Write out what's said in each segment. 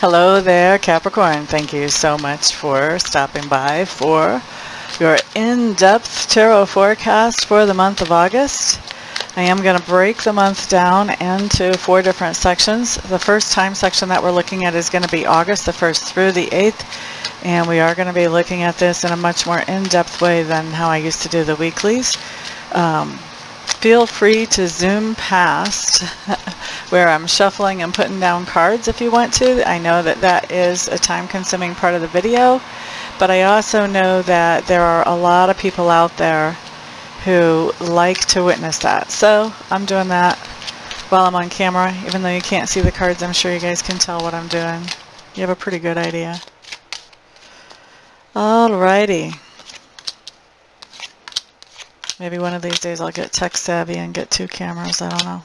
Hello there, Capricorn. Thank you so much for stopping by for your in-depth tarot forecast for the month of August. I am going to break the month down into four different sections. The first time section that we're looking at is going to be August the 1st through the 8th, and we are going to be looking at this in a much more in-depth way than how I used to do the weeklies. Um, feel free to zoom past where I'm shuffling and putting down cards if you want to. I know that that is a time consuming part of the video, but I also know that there are a lot of people out there who like to witness that. So I'm doing that while I'm on camera. Even though you can't see the cards, I'm sure you guys can tell what I'm doing. You have a pretty good idea. Alrighty. Maybe one of these days I'll get tech savvy and get two cameras. I don't know.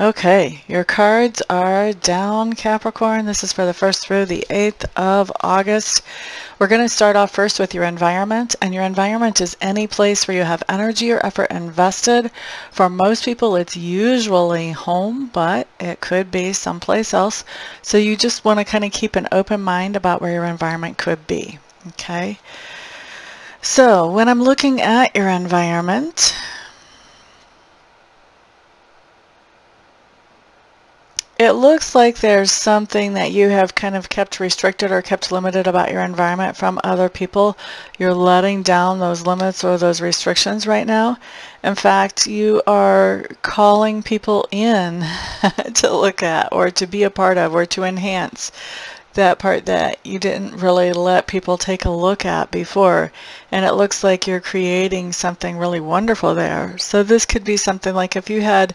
Okay, your cards are down, Capricorn. This is for the 1st through the 8th of August. We're going to start off first with your environment, and your environment is any place where you have energy or effort invested. For most people, it's usually home, but it could be someplace else. So you just want to kind of keep an open mind about where your environment could be. Okay. So when I'm looking at your environment, It looks like there's something that you have kind of kept restricted or kept limited about your environment from other people. You're letting down those limits or those restrictions right now. In fact, you are calling people in to look at or to be a part of or to enhance that part that you didn't really let people take a look at before. And it looks like you're creating something really wonderful there. So this could be something like if you had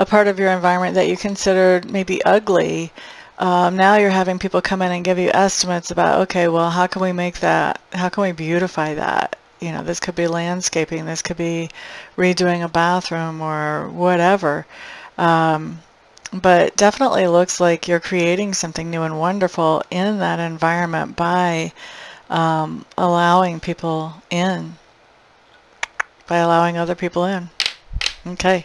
a part of your environment that you considered maybe ugly, um, now you're having people come in and give you estimates about, okay, well, how can we make that, how can we beautify that? You know, this could be landscaping, this could be redoing a bathroom or whatever. Um, but definitely looks like you're creating something new and wonderful in that environment by um, allowing people in, by allowing other people in. Okay.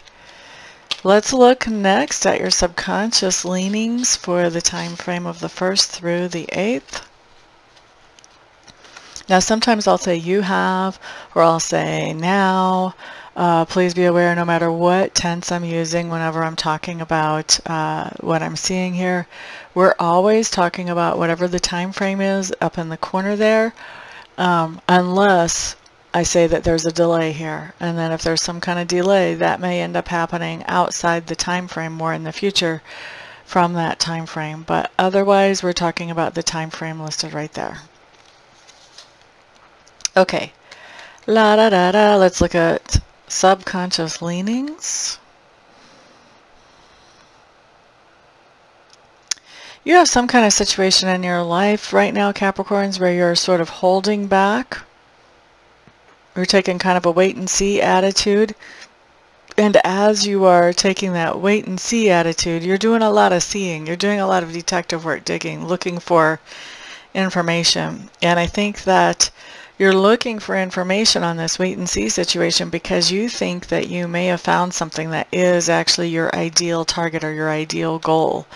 Let's look next at your subconscious leanings for the time frame of the 1st through the 8th. Now sometimes I'll say you have or I'll say now. Uh, please be aware no matter what tense I'm using whenever I'm talking about uh, what I'm seeing here, we're always talking about whatever the time frame is up in the corner there, um, unless I say that there's a delay here. And then if there's some kind of delay, that may end up happening outside the time frame more in the future from that time frame. But otherwise, we're talking about the time frame listed right there. Okay. La da da da. Let's look at subconscious leanings. You have some kind of situation in your life right now, Capricorns, where you're sort of holding back we're taking kind of a wait and see attitude. And as you are taking that wait and see attitude, you're doing a lot of seeing. You're doing a lot of detective work, digging, looking for information. And I think that you're looking for information on this wait and see situation because you think that you may have found something that is actually your ideal target or your ideal goal.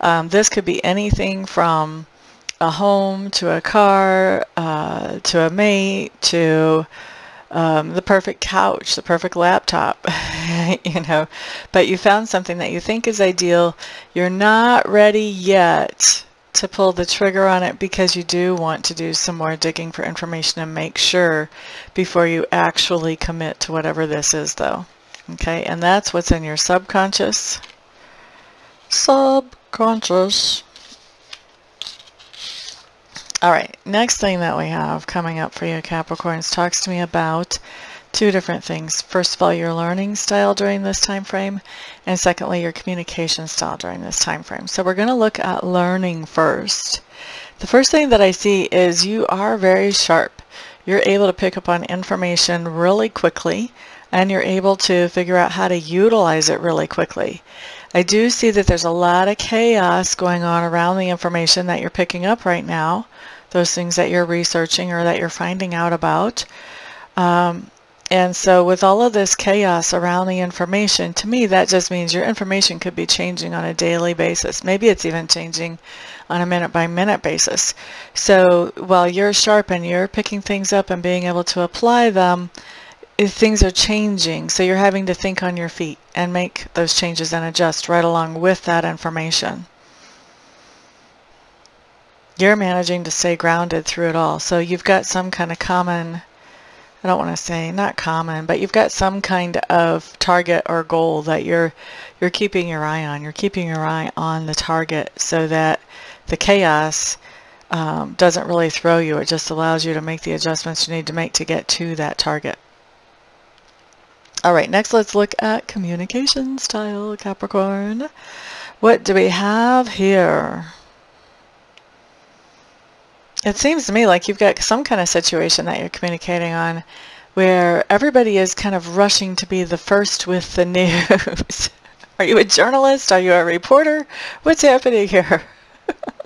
Um, this could be anything from a home to a car uh, to a mate to um, the perfect couch, the perfect laptop, you know, but you found something that you think is ideal. You're not ready yet to pull the trigger on it because you do want to do some more digging for information and make sure before you actually commit to whatever this is though. Okay, and that's what's in your subconscious. Subconscious. All right, next thing that we have coming up for you Capricorns talks to me about two different things. First of all, your learning style during this time frame, and secondly, your communication style during this time frame. So we're going to look at learning first. The first thing that I see is you are very sharp. You're able to pick up on information really quickly. and you're able to figure out how to utilize it really quickly. I do see that there's a lot of chaos going on around the information that you're picking up right now, those things that you're researching or that you're finding out about. Um, and so with all of this chaos around the information, to me that just means your information could be changing on a daily basis. Maybe it's even changing on a minute by minute basis. So while you're sharp and you're picking things up and being able to apply them, things are changing. So you're having to think on your feet and make those changes and adjust right along with that information. You're managing to stay grounded through it all. So you've got some kind of common I don't want to say not common, but you've got some kind of target or goal that you're you're keeping your eye on. You're keeping your eye on the target so that the chaos um, doesn't really throw you. It just allows you to make the adjustments you need to make to get to that target. All right, next let's look at communication style, Capricorn. What do we have here? It seems to me like you've got some kind of situation that you're communicating on where everybody is kind of rushing to be the first with the news. Are you a journalist? Are you a reporter? What's happening here?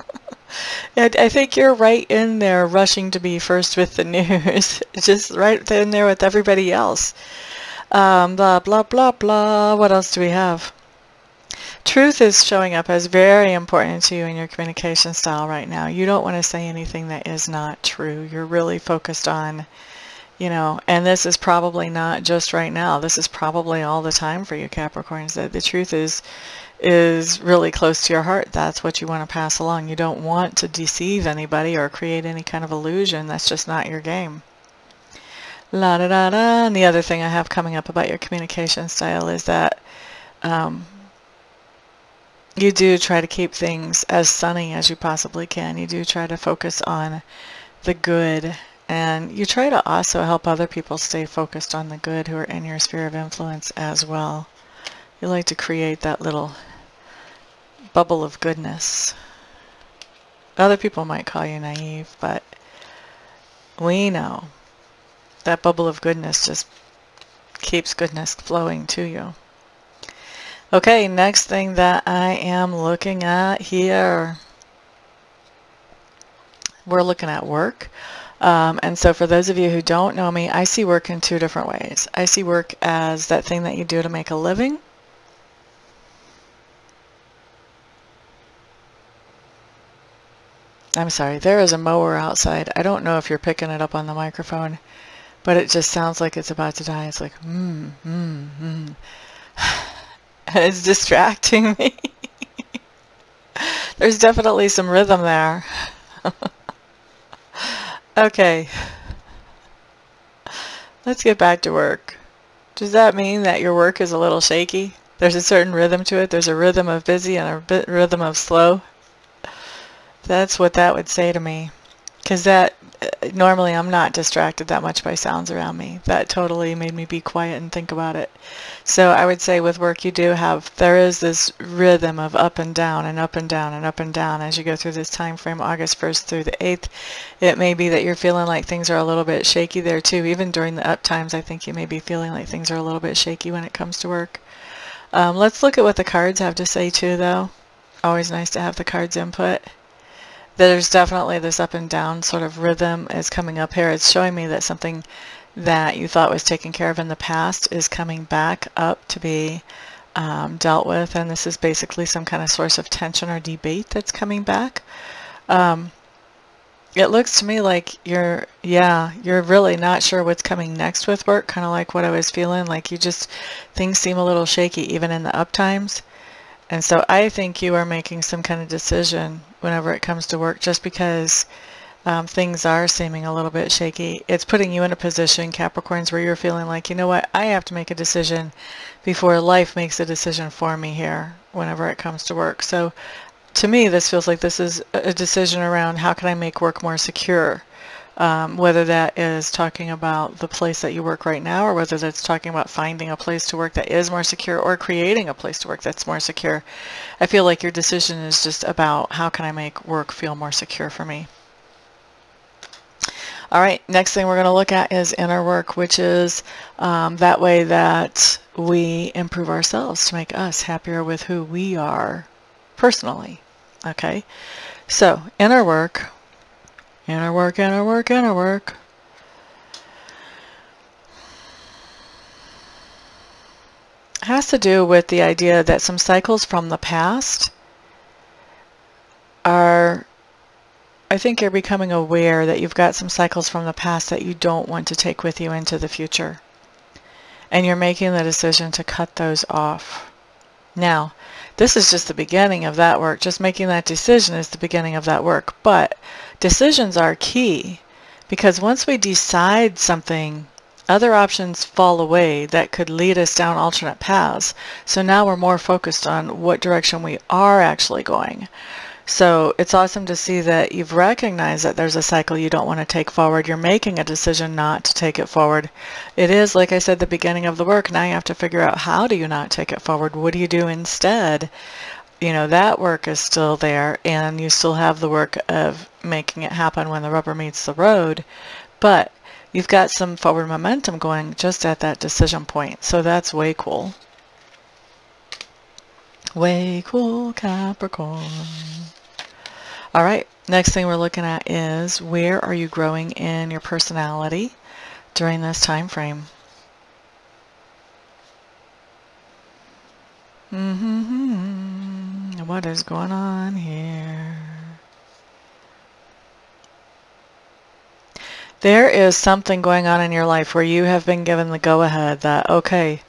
I think you're right in there rushing to be first with the news. Just right in there with everybody else. Um, blah, blah, blah, blah. What else do we have? Truth is showing up as very important to you in your communication style right now. You don't want to say anything that is not true. You're really focused on, you know, and this is probably not just right now. This is probably all the time for you Capricorns that the truth is is really close to your heart. That's what you want to pass along. You don't want to deceive anybody or create any kind of illusion. That's just not your game. La da da da. And the other thing I have coming up about your communication style is that um, you do try to keep things as sunny as you possibly can. You do try to focus on the good and you try to also help other people stay focused on the good who are in your sphere of influence as well. You like to create that little bubble of goodness. Other people might call you naive, but we know that bubble of goodness just keeps goodness flowing to you. Okay, next thing that I am looking at here, we're looking at work. Um, and so for those of you who don't know me, I see work in two different ways. I see work as that thing that you do to make a living. I'm sorry, there is a mower outside. I don't know if you're picking it up on the microphone, but it just sounds like it's about to die. It's like, hmm, hmm, hmm. it's distracting me. There's definitely some rhythm there. okay. Let's get back to work. Does that mean that your work is a little shaky? There's a certain rhythm to it. There's a rhythm of busy and a rhythm of slow. That's what that would say to me. Because that, normally I'm not distracted that much by sounds around me. That totally made me be quiet and think about it. So I would say with work you do have, there is this rhythm of up and down and up and down and up and down as you go through this time frame, August 1st through the 8th. It may be that you're feeling like things are a little bit shaky there too. Even during the up times, I think you may be feeling like things are a little bit shaky when it comes to work. Um, let's look at what the cards have to say too though. Always nice to have the cards input there's definitely this up and down sort of rhythm is coming up here. It's showing me that something that you thought was taken care of in the past is coming back up to be um, dealt with and this is basically some kind of source of tension or debate that's coming back. Um, it looks to me like you're, yeah, you're really not sure what's coming next with work, kind of like what I was feeling, like you just, things seem a little shaky even in the up times. And so I think you are making some kind of decision whenever it comes to work just because um, things are seeming a little bit shaky. It's putting you in a position, Capricorns, where you're feeling like, you know what, I have to make a decision before life makes a decision for me here whenever it comes to work. So to me, this feels like this is a decision around how can I make work more secure um, whether that is talking about the place that you work right now or whether that's talking about finding a place to work that is more secure or creating a place to work that's more secure. I feel like your decision is just about how can I make work feel more secure for me. All right, next thing we're going to look at is inner work, which is um, that way that we improve ourselves to make us happier with who we are personally. Okay, so inner work, inner work, inner work, inner work. has to do with the idea that some cycles from the past are I think you're becoming aware that you've got some cycles from the past that you don't want to take with you into the future. And you're making the decision to cut those off. Now, this is just the beginning of that work. Just making that decision is the beginning of that work. But decisions are key because once we decide something, other options fall away that could lead us down alternate paths. So now we're more focused on what direction we are actually going so it's awesome to see that you've recognized that there's a cycle you don't want to take forward. You're making a decision not to take it forward. It is, like I said, the beginning of the work. Now you have to figure out how do you not take it forward? What do you do instead? You know, that work is still there and you still have the work of making it happen when the rubber meets the road. But you've got some forward momentum going just at that decision point. So that's way cool. Way cool Capricorn. All right, next thing we're looking at is where are you growing in your personality during this time frame? Mm What is going on here? There is something going on in your life where you have been given the go-ahead that, okay,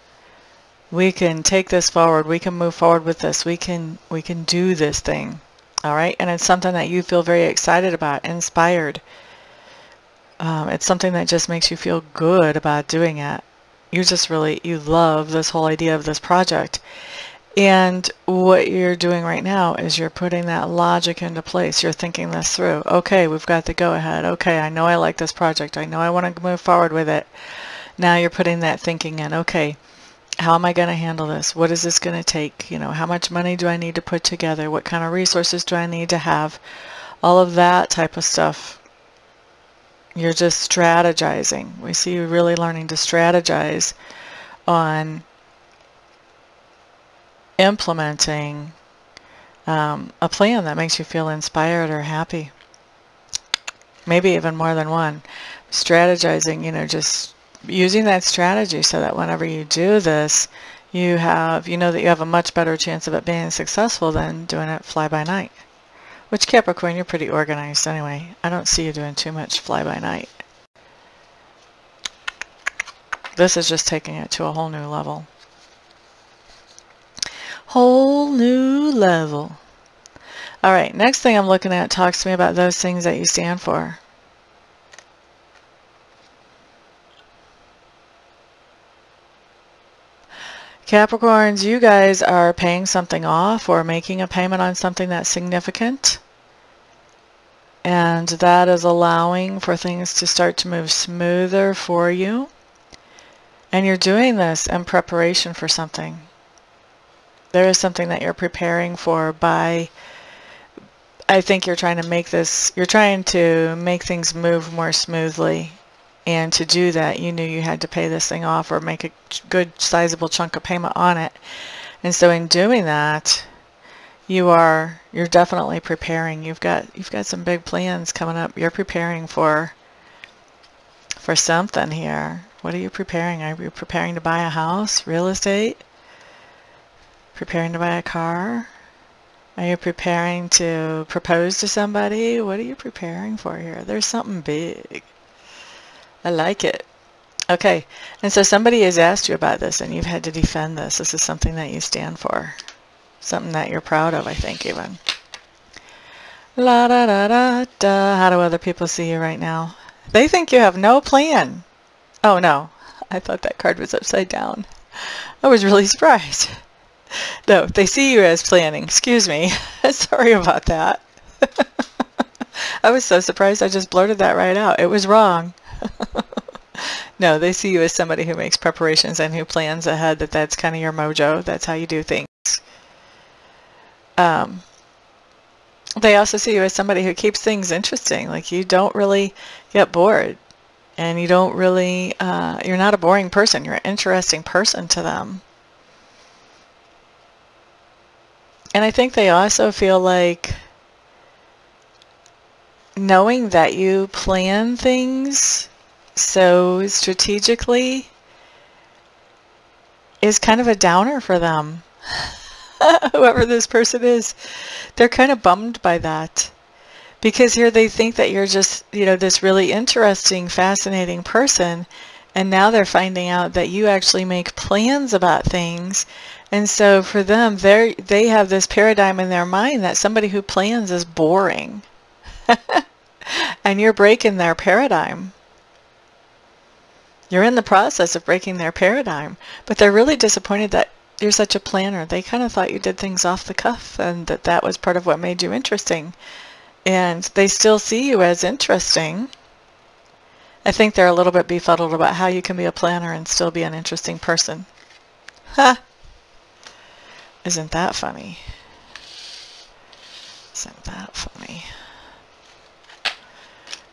we can take this forward, we can move forward with this, we can, we can do this thing all right? And it's something that you feel very excited about, inspired. Um, it's something that just makes you feel good about doing it. You just really, you love this whole idea of this project. And what you're doing right now is you're putting that logic into place. You're thinking this through. Okay, we've got the go-ahead. Okay, I know I like this project. I know I want to move forward with it. Now you're putting that thinking in. Okay, how am I going to handle this? What is this going to take? You know, how much money do I need to put together? What kind of resources do I need to have? All of that type of stuff. You're just strategizing. We see you really learning to strategize on implementing um, a plan that makes you feel inspired or happy. Maybe even more than one. Strategizing, you know, just using that strategy so that whenever you do this, you have, you know that you have a much better chance of it being successful than doing it fly by night. Which Capricorn, you're pretty organized anyway. I don't see you doing too much fly by night. This is just taking it to a whole new level. Whole new level. All right, next thing I'm looking at talks to me about those things that you stand for. Capricorns, you guys are paying something off or making a payment on something that's significant. And that is allowing for things to start to move smoother for you. And you're doing this in preparation for something. There is something that you're preparing for by, I think you're trying to make this, you're trying to make things move more smoothly and to do that, you knew you had to pay this thing off or make a good sizable chunk of payment on it. And so in doing that, you are you're definitely preparing. You've got you've got some big plans coming up. You're preparing for for something here. What are you preparing? Are you preparing to buy a house, real estate? Preparing to buy a car? Are you preparing to propose to somebody? What are you preparing for here? There's something big. I like it. Okay, and so somebody has asked you about this and you've had to defend this. This is something that you stand for. Something that you're proud of, I think, even. La da da da da. How do other people see you right now? They think you have no plan. Oh no, I thought that card was upside down. I was really surprised. No, they see you as planning. Excuse me. Sorry about that. I was so surprised I just blurted that right out. It was wrong. no, they see you as somebody who makes preparations and who plans ahead, that that's kind of your mojo. That's how you do things. Um, they also see you as somebody who keeps things interesting. Like you don't really get bored and you don't really, uh, you're not a boring person. You're an interesting person to them. And I think they also feel like knowing that you plan things so strategically is kind of a downer for them. Whoever this person is, they're kind of bummed by that. Because here they think that you're just, you know, this really interesting, fascinating person. And now they're finding out that you actually make plans about things. And so for them, they they have this paradigm in their mind that somebody who plans is boring. and you're breaking their paradigm. You're in the process of breaking their paradigm, but they're really disappointed that you're such a planner. They kind of thought you did things off the cuff and that that was part of what made you interesting. And they still see you as interesting. I think they're a little bit befuddled about how you can be a planner and still be an interesting person. Ha! Isn't that funny? Isn't that funny?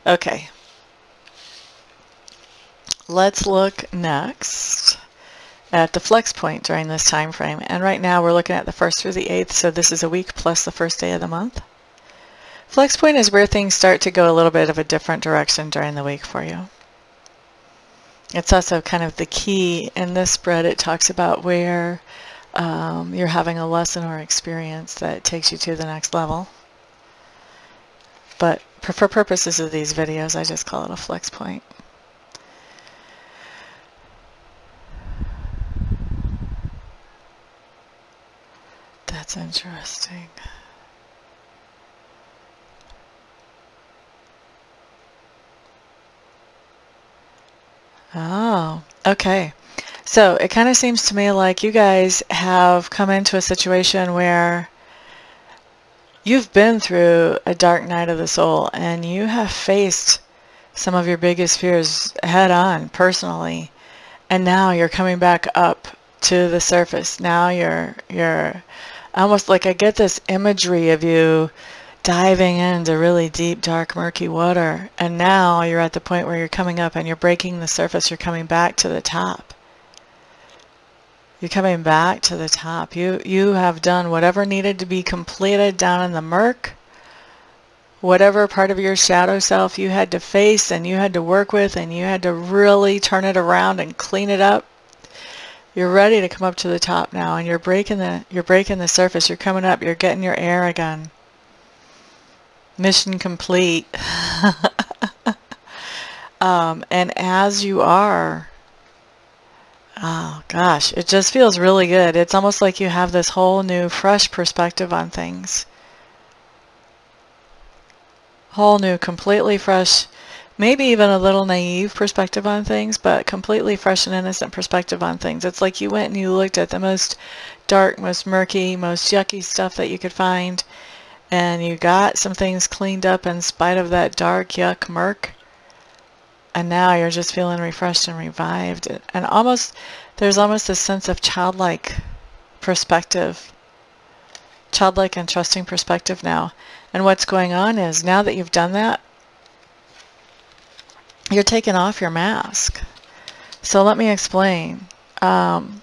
Okay. Let's look next at the flex point during this time frame. And right now we're looking at the 1st through the 8th, so this is a week plus the first day of the month. Flex point is where things start to go a little bit of a different direction during the week for you. It's also kind of the key in this spread. It talks about where um, you're having a lesson or experience that takes you to the next level. But for purposes of these videos, I just call it a flex point. That's interesting. Oh, okay. So it kind of seems to me like you guys have come into a situation where you've been through a dark night of the soul and you have faced some of your biggest fears head on personally and now you're coming back up to the surface. Now you're you're almost like I get this imagery of you diving into really deep dark murky water and now you're at the point where you're coming up and you're breaking the surface you're coming back to the top you're coming back to the top. You, you have done whatever needed to be completed down in the murk. Whatever part of your shadow self you had to face and you had to work with and you had to really turn it around and clean it up. You're ready to come up to the top now and you're breaking the you're breaking the surface. You're coming up. You're getting your air again. Mission complete. um, and as you are, Oh gosh, it just feels really good. It's almost like you have this whole new fresh perspective on things. Whole new, completely fresh, maybe even a little naive perspective on things, but completely fresh and innocent perspective on things. It's like you went and you looked at the most dark, most murky, most yucky stuff that you could find, and you got some things cleaned up in spite of that dark, yuck, murk and now you're just feeling refreshed and revived. And almost there's almost a sense of childlike perspective childlike and trusting perspective now. And what's going on is now that you've done that you're taking off your mask. So let me explain. Um,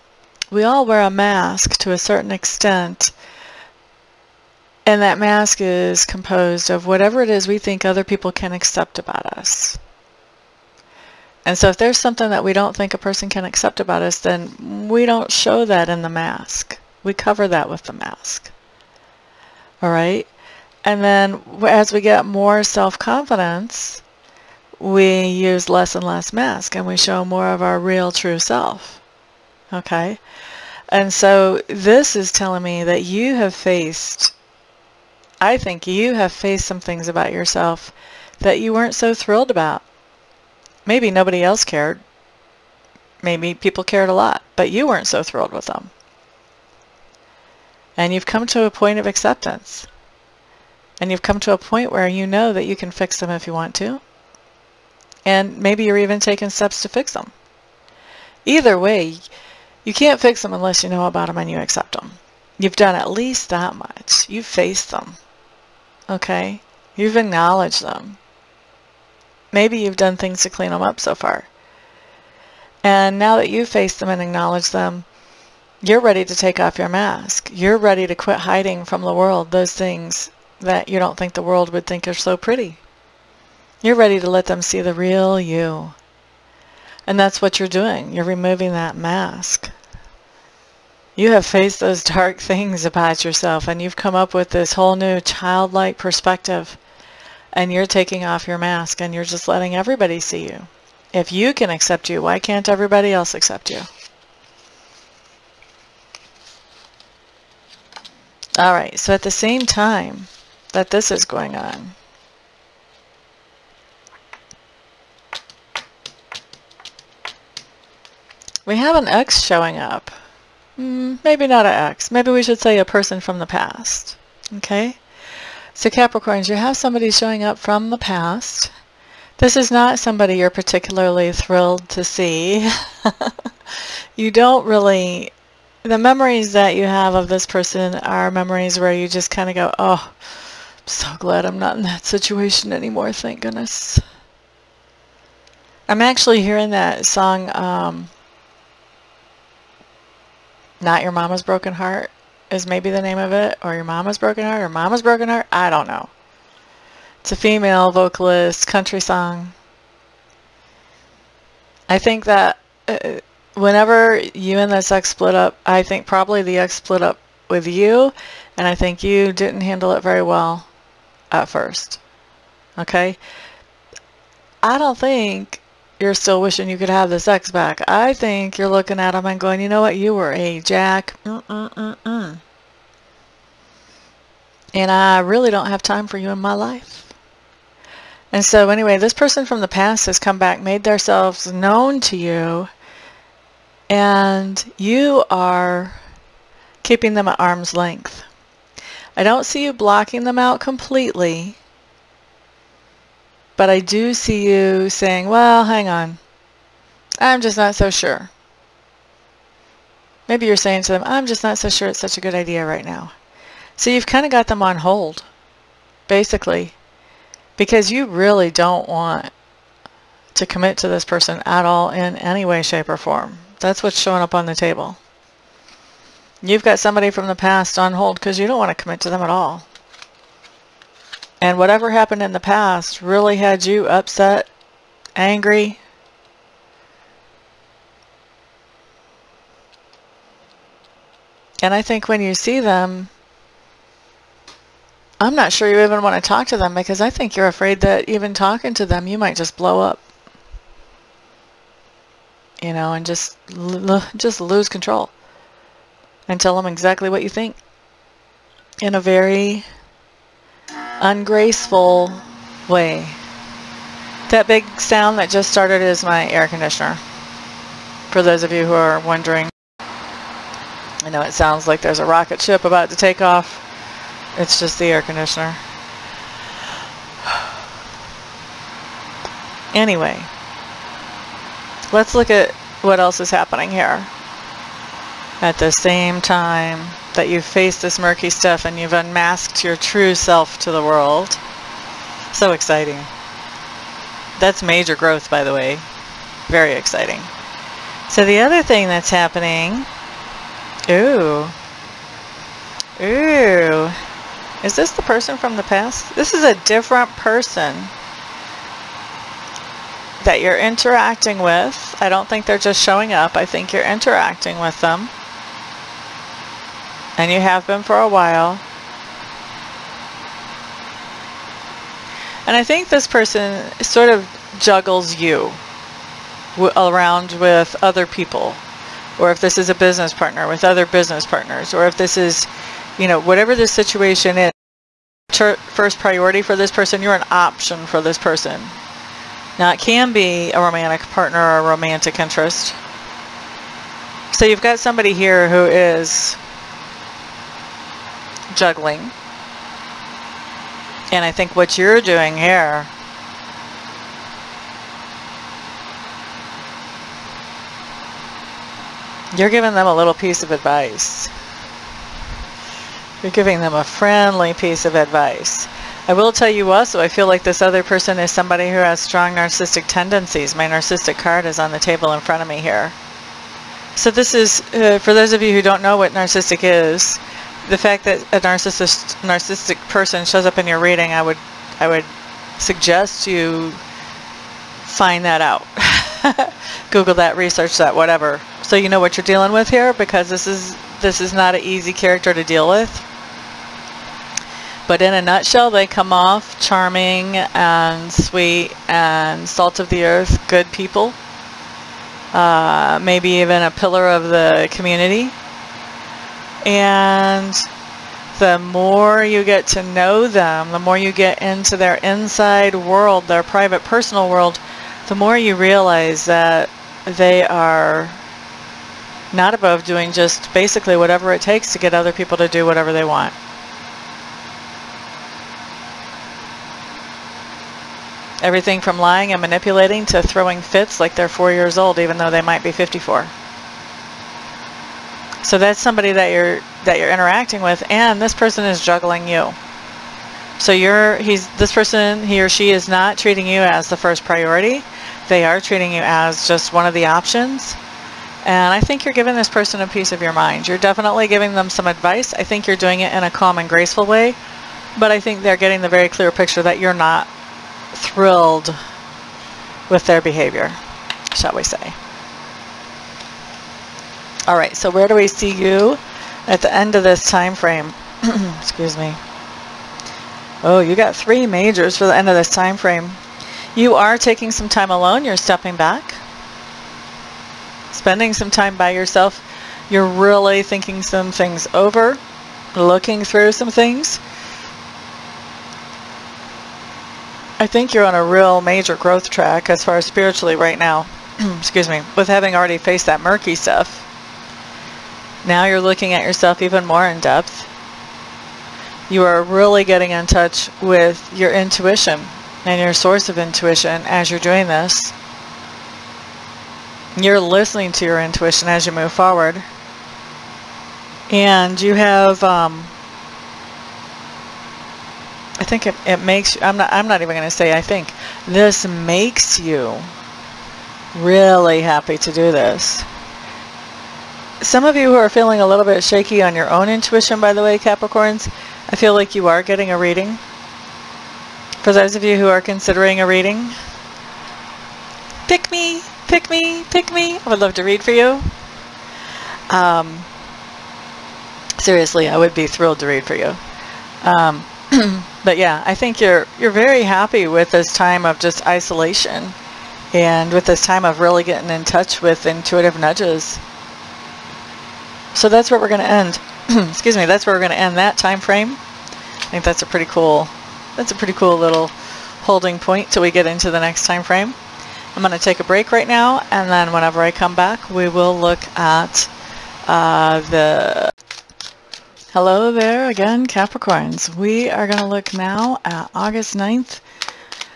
we all wear a mask to a certain extent and that mask is composed of whatever it is we think other people can accept about us and so if there's something that we don't think a person can accept about us, then we don't show that in the mask. We cover that with the mask. All right? And then as we get more self-confidence, we use less and less mask and we show more of our real true self. Okay? And so this is telling me that you have faced, I think you have faced some things about yourself that you weren't so thrilled about. Maybe nobody else cared. Maybe people cared a lot, but you weren't so thrilled with them. And you've come to a point of acceptance. And you've come to a point where you know that you can fix them if you want to. And maybe you're even taking steps to fix them. Either way, you can't fix them unless you know about them and you accept them. You've done at least that much. You've faced them. okay? You've acknowledged them. Maybe you've done things to clean them up so far. And now that you've faced them and acknowledged them, you're ready to take off your mask. You're ready to quit hiding from the world those things that you don't think the world would think are so pretty. You're ready to let them see the real you. And that's what you're doing. You're removing that mask. You have faced those dark things about yourself and you've come up with this whole new childlike perspective. And you're taking off your mask and you're just letting everybody see you. If you can accept you, why can't everybody else accept you? All right, so at the same time that this is going on, we have an X showing up. Mm, maybe not an X. Maybe we should say a person from the past. Okay? So Capricorns, you have somebody showing up from the past. This is not somebody you're particularly thrilled to see. you don't really... The memories that you have of this person are memories where you just kind of go, oh, I'm so glad I'm not in that situation anymore, thank goodness. I'm actually hearing that song, um, not Your Mama's Broken Heart is maybe the name of it, or Your Mama's Broken Heart, or Mama's Broken Heart. I don't know. It's a female vocalist country song. I think that uh, whenever you and this ex split up, I think probably the ex split up with you, and I think you didn't handle it very well at first. Okay? I don't think you're still wishing you could have this ex back. I think you're looking at him and going, you know what, you were a jack. Mm-mm-mm-mm. And I really don't have time for you in my life. And so anyway, this person from the past has come back, made themselves known to you, and you are keeping them at arm's length. I don't see you blocking them out completely, but I do see you saying, well, hang on. I'm just not so sure. Maybe you're saying to them, I'm just not so sure it's such a good idea right now. So you've kind of got them on hold, basically, because you really don't want to commit to this person at all in any way, shape, or form. That's what's showing up on the table. You've got somebody from the past on hold because you don't want to commit to them at all. And whatever happened in the past really had you upset, angry. And I think when you see them, I'm not sure you even want to talk to them because I think you're afraid that even talking to them, you might just blow up. You know, and just just lose control. And tell them exactly what you think. In a very ungraceful way. That big sound that just started is my air conditioner. For those of you who are wondering. I know it sounds like there's a rocket ship about to take off. It's just the air conditioner. Anyway, let's look at what else is happening here. At the same time, that you've faced this murky stuff and you've unmasked your true self to the world. So exciting. That's major growth, by the way. Very exciting. So the other thing that's happening... Ooh. Ooh. Is this the person from the past? This is a different person that you're interacting with. I don't think they're just showing up. I think you're interacting with them and you have been for a while. And I think this person sort of juggles you around with other people. Or if this is a business partner with other business partners. Or if this is, you know, whatever the situation is, first priority for this person, you're an option for this person. Now it can be a romantic partner or a romantic interest. So you've got somebody here who is juggling. And I think what you're doing here you're giving them a little piece of advice. You're giving them a friendly piece of advice. I will tell you also, I feel like this other person is somebody who has strong narcissistic tendencies. My narcissistic card is on the table in front of me here. So this is, uh, for those of you who don't know what narcissistic is, the fact that a narcissist, narcissistic person shows up in your reading, I would, I would suggest you find that out. Google that, research that, whatever. So you know what you're dealing with here because this is, this is not an easy character to deal with. But in a nutshell, they come off charming and sweet and salt of the earth, good people. Uh, maybe even a pillar of the community. And the more you get to know them, the more you get into their inside world, their private personal world, the more you realize that they are not above doing just basically whatever it takes to get other people to do whatever they want. Everything from lying and manipulating to throwing fits like they're four years old even though they might be 54. So that's somebody that you're that you're interacting with and this person is juggling you. So you're he's this person he or she is not treating you as the first priority. They are treating you as just one of the options. And I think you're giving this person a piece of your mind. You're definitely giving them some advice. I think you're doing it in a calm and graceful way. But I think they're getting the very clear picture that you're not thrilled with their behavior, shall we say. All right, so where do we see you at the end of this time frame? Excuse me. Oh, you got three majors for the end of this time frame. You are taking some time alone. You're stepping back, spending some time by yourself. You're really thinking some things over, looking through some things. I think you're on a real major growth track as far as spiritually right now. Excuse me. With having already faced that murky stuff. Now you're looking at yourself even more in depth. You are really getting in touch with your intuition and your source of intuition as you're doing this. You're listening to your intuition as you move forward. And you have um, I think it, it makes I'm not I'm not even going to say I think this makes you really happy to do this. Some of you who are feeling a little bit shaky on your own intuition by the way Capricorns, I feel like you are getting a reading. For those of you who are considering a reading, pick me, pick me, pick me. I would love to read for you. Um, seriously, I would be thrilled to read for you. Um, but yeah, I think you're you're very happy with this time of just isolation and with this time of really getting in touch with intuitive nudges. So that's where we're going to end. Excuse me, that's where we're going to end that time frame. I think that's a pretty cool that's a pretty cool little holding point till we get into the next time frame. I'm going to take a break right now and then whenever I come back we will look at uh, the Hello there again, Capricorns. We are going to look now at August 9th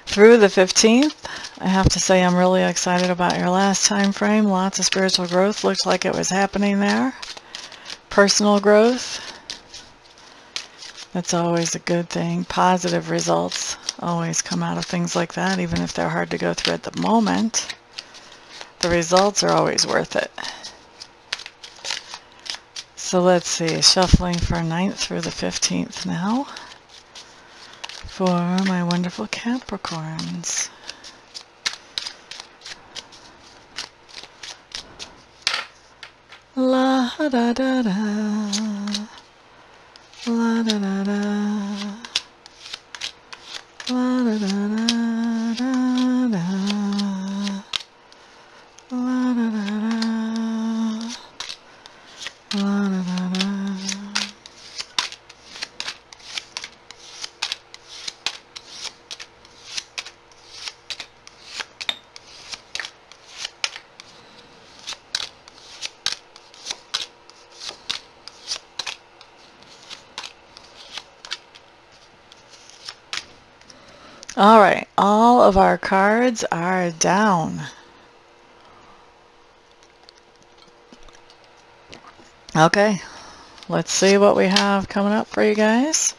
through the 15th. I have to say I'm really excited about your last time frame. Lots of spiritual growth. Looks like it was happening there. Personal growth. That's always a good thing. Positive results always come out of things like that, even if they're hard to go through at the moment. The results are always worth it. So let's see, shuffling for 9th through the 15th now for my wonderful Capricorns. La da da da, la da da da, la da da da da da, la da da da. La, da, da, da. All right, all of our cards are down. Okay, let's see what we have coming up for you guys.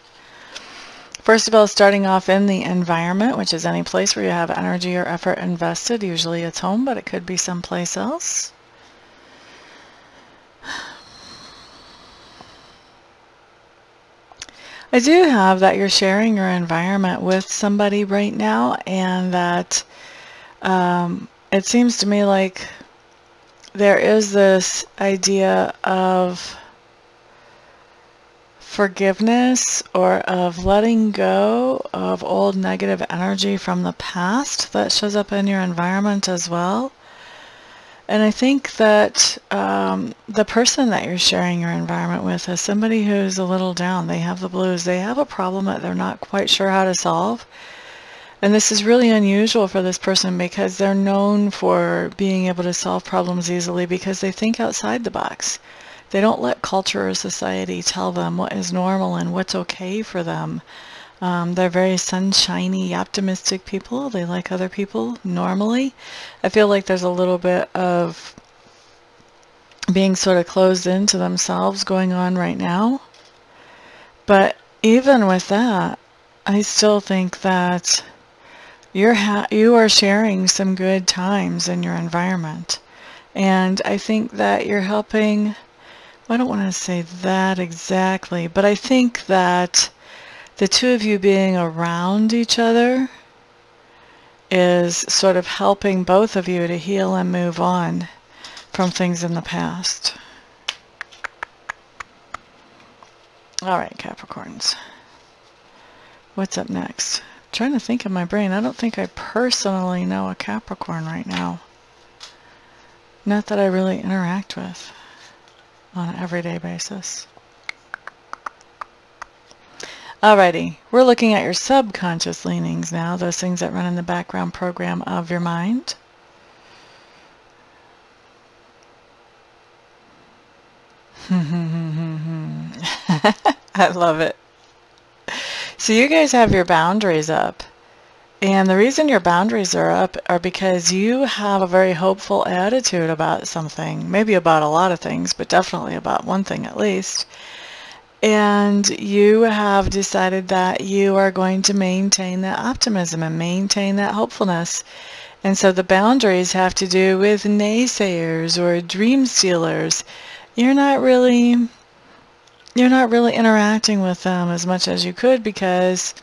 First of all, starting off in the environment, which is any place where you have energy or effort invested. Usually it's home, but it could be someplace else. I do have that you're sharing your environment with somebody right now and that um, it seems to me like there is this idea of forgiveness or of letting go of old negative energy from the past that shows up in your environment as well. And I think that um, the person that you're sharing your environment with is somebody who's a little down. They have the blues. They have a problem that they're not quite sure how to solve. And this is really unusual for this person because they're known for being able to solve problems easily because they think outside the box. They don't let culture or society tell them what is normal and what's okay for them. Um, they're very sunshiny, optimistic people. They like other people normally. I feel like there's a little bit of being sort of closed into themselves going on right now. But even with that, I still think that you're you are sharing some good times in your environment. And I think that you're helping, I don't want to say that exactly, but I think that the two of you being around each other is sort of helping both of you to heal and move on from things in the past. All right, Capricorns. What's up next? I'm trying to think in my brain. I don't think I personally know a Capricorn right now. Not that I really interact with on an everyday basis. Alrighty, we're looking at your subconscious leanings now, those things that run in the background program of your mind. I love it. So you guys have your boundaries up. And the reason your boundaries are up are because you have a very hopeful attitude about something. Maybe about a lot of things, but definitely about one thing at least and you have decided that you are going to maintain that optimism and maintain that hopefulness. And so the boundaries have to do with naysayers or dream stealers. You're not really you're not really interacting with them as much as you could because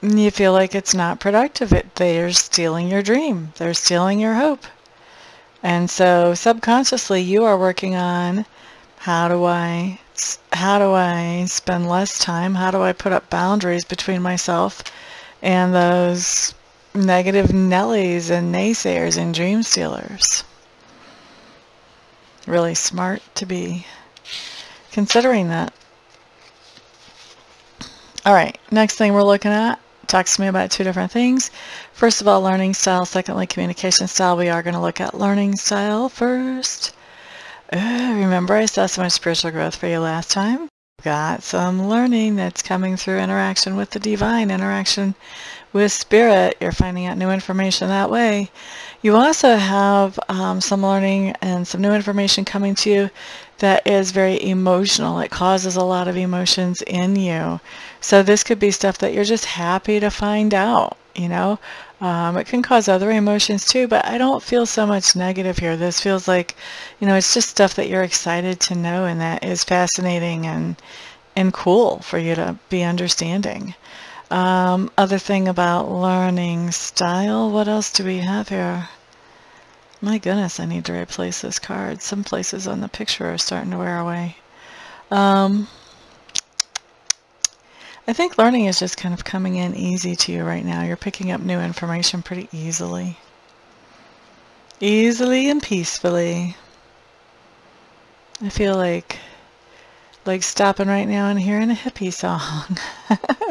you feel like it's not productive. It, they're stealing your dream. They're stealing your hope. And so subconsciously you are working on how do I how do I spend less time? How do I put up boundaries between myself and those negative Nellies and naysayers and dream stealers? Really smart to be considering that. All right, next thing we're looking at talks to me about two different things. First of all, learning style. Secondly, communication style. We are going to look at learning style first. Uh, remember I saw so much spiritual growth for you last time? Got some learning that's coming through interaction with the divine, interaction with spirit. You're finding out new information that way. You also have um, some learning and some new information coming to you that is very emotional. It causes a lot of emotions in you. So this could be stuff that you're just happy to find out, you know. Um, it can cause other emotions too, but I don't feel so much negative here. This feels like, you know, it's just stuff that you're excited to know and that is fascinating and and cool for you to be understanding. Um, other thing about learning style, what else do we have here? My goodness, I need to replace this card. Some places on the picture are starting to wear away. Um, I think learning is just kind of coming in easy to you right now. You're picking up new information pretty easily. Easily and peacefully. I feel like like stopping right now and hearing a hippie song.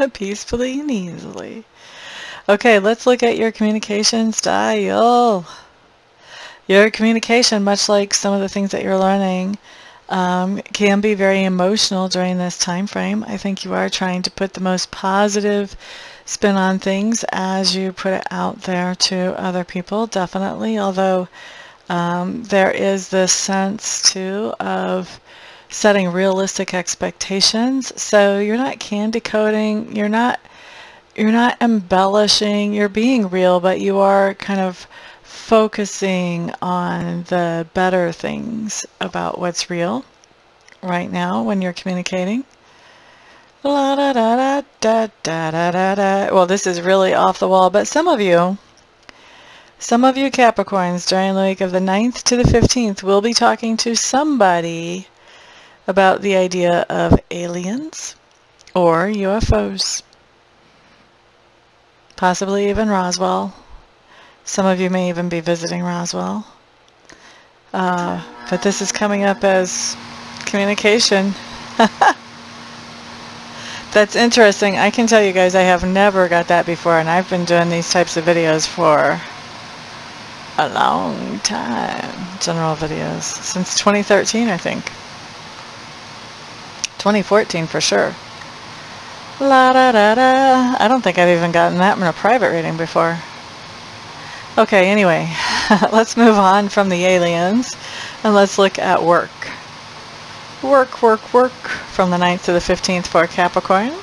Peacefully and easily. Okay, let's look at your communication style. Your communication, much like some of the things that you're learning, um, can be very emotional during this time frame. I think you are trying to put the most positive spin on things as you put it out there to other people, definitely, although um, there is this sense too of setting realistic expectations. So you're not candy coating, you're not you're not embellishing, you're being real, but you are kind of focusing on the better things about what's real right now when you're communicating. La da da da da da da da da. Well, this is really off the wall, but some of you, some of you Capricorns during the week of the 9th to the 15th will be talking to somebody about the idea of aliens or UFOs. Possibly even Roswell. Some of you may even be visiting Roswell. Uh, but this is coming up as communication. That's interesting. I can tell you guys I have never got that before and I've been doing these types of videos for a long time. General videos. Since 2013 I think. 2014 for sure. La da da da. I don't think I've even gotten that in a private reading before. Okay, anyway, let's move on from the aliens and let's look at work work, work, work from the 9th to the 15th for Capricorn.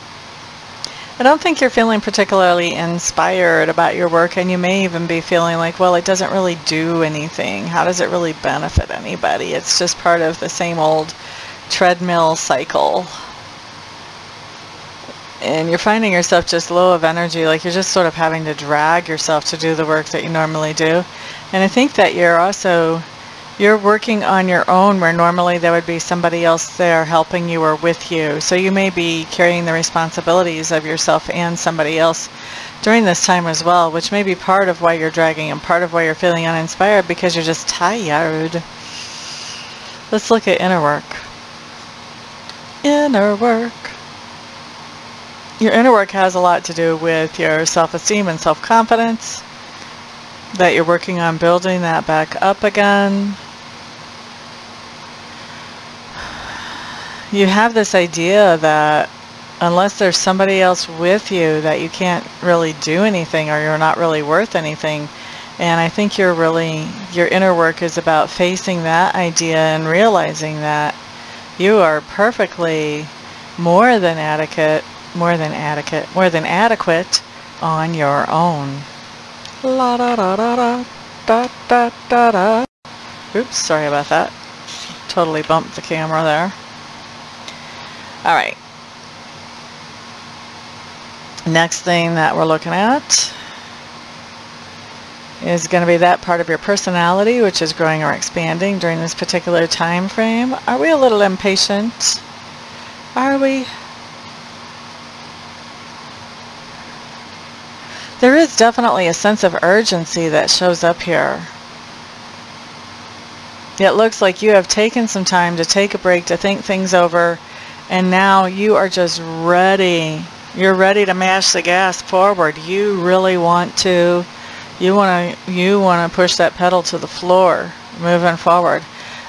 I don't think you're feeling particularly inspired about your work and you may even be feeling like, well, it doesn't really do anything. How does it really benefit anybody? It's just part of the same old treadmill cycle. And you're finding yourself just low of energy, like you're just sort of having to drag yourself to do the work that you normally do. And I think that you're also you're working on your own where normally there would be somebody else there helping you or with you. So you may be carrying the responsibilities of yourself and somebody else during this time as well, which may be part of why you're dragging and part of why you're feeling uninspired because you're just tired. Let's look at inner work. Inner work. Your inner work has a lot to do with your self-esteem and self-confidence that you're working on building that back up again. You have this idea that unless there's somebody else with you that you can't really do anything or you're not really worth anything. And I think you're really, your inner work is about facing that idea and realizing that you are perfectly more than adequate, more than adequate, more than adequate on your own. La da da da da da da da da. Oops, sorry about that. Totally bumped the camera there. Alright. Next thing that we're looking at is going to be that part of your personality which is growing or expanding during this particular time frame. Are we a little impatient? Are we? There is definitely a sense of urgency that shows up here. It looks like you have taken some time to take a break to think things over and now you are just ready. You're ready to mash the gas forward. You really want to you want to you want to push that pedal to the floor moving forward.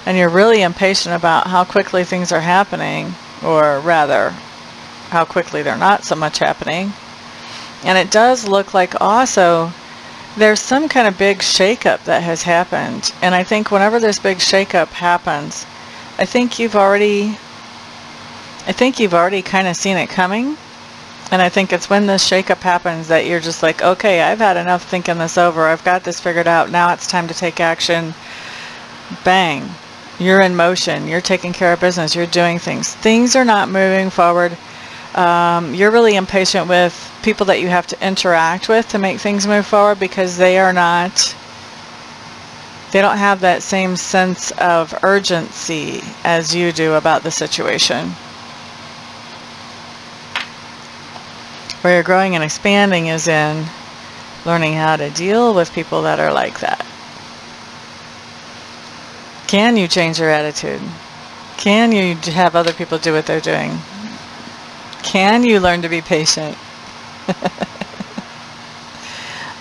And you're really impatient about how quickly things are happening or rather how quickly they're not so much happening and it does look like also there's some kind of big shakeup that has happened. And I think whenever this big shakeup happens, I think you've already I think you've already kind of seen it coming. And I think it's when this shakeup happens that you're just like, okay, I've had enough thinking this over. I've got this figured out. Now it's time to take action. Bang. You're in motion. You're taking care of business. You're doing things. Things are not moving forward um, you're really impatient with people that you have to interact with to make things move forward because they are not they don't have that same sense of urgency as you do about the situation. Where you're growing and expanding is in learning how to deal with people that are like that. Can you change your attitude? Can you have other people do what they're doing? Can you learn to be patient?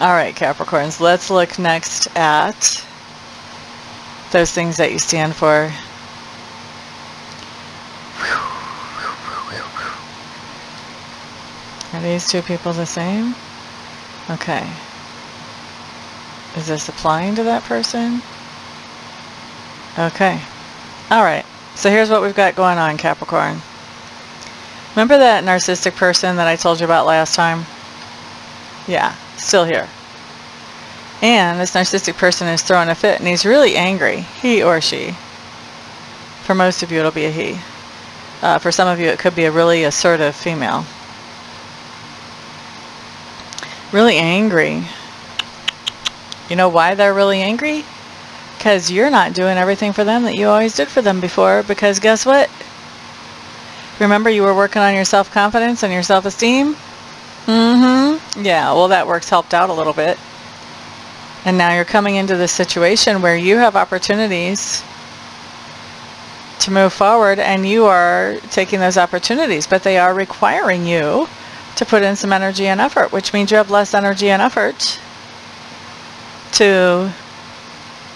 All right, Capricorns, let's look next at those things that you stand for. Are these two people the same? Okay. Is this applying to that person? Okay. All right. So here's what we've got going on, Capricorn. Remember that narcissistic person that I told you about last time? Yeah, still here. And this narcissistic person is throwing a fit and he's really angry, he or she. For most of you, it'll be a he. Uh, for some of you, it could be a really assertive female. Really angry. You know why they're really angry? Because you're not doing everything for them that you always did for them before. Because guess what? Remember you were working on your self-confidence and your self-esteem? Mm-hmm. Yeah, well that work's helped out a little bit. And now you're coming into this situation where you have opportunities to move forward and you are taking those opportunities, but they are requiring you to put in some energy and effort, which means you have less energy and effort to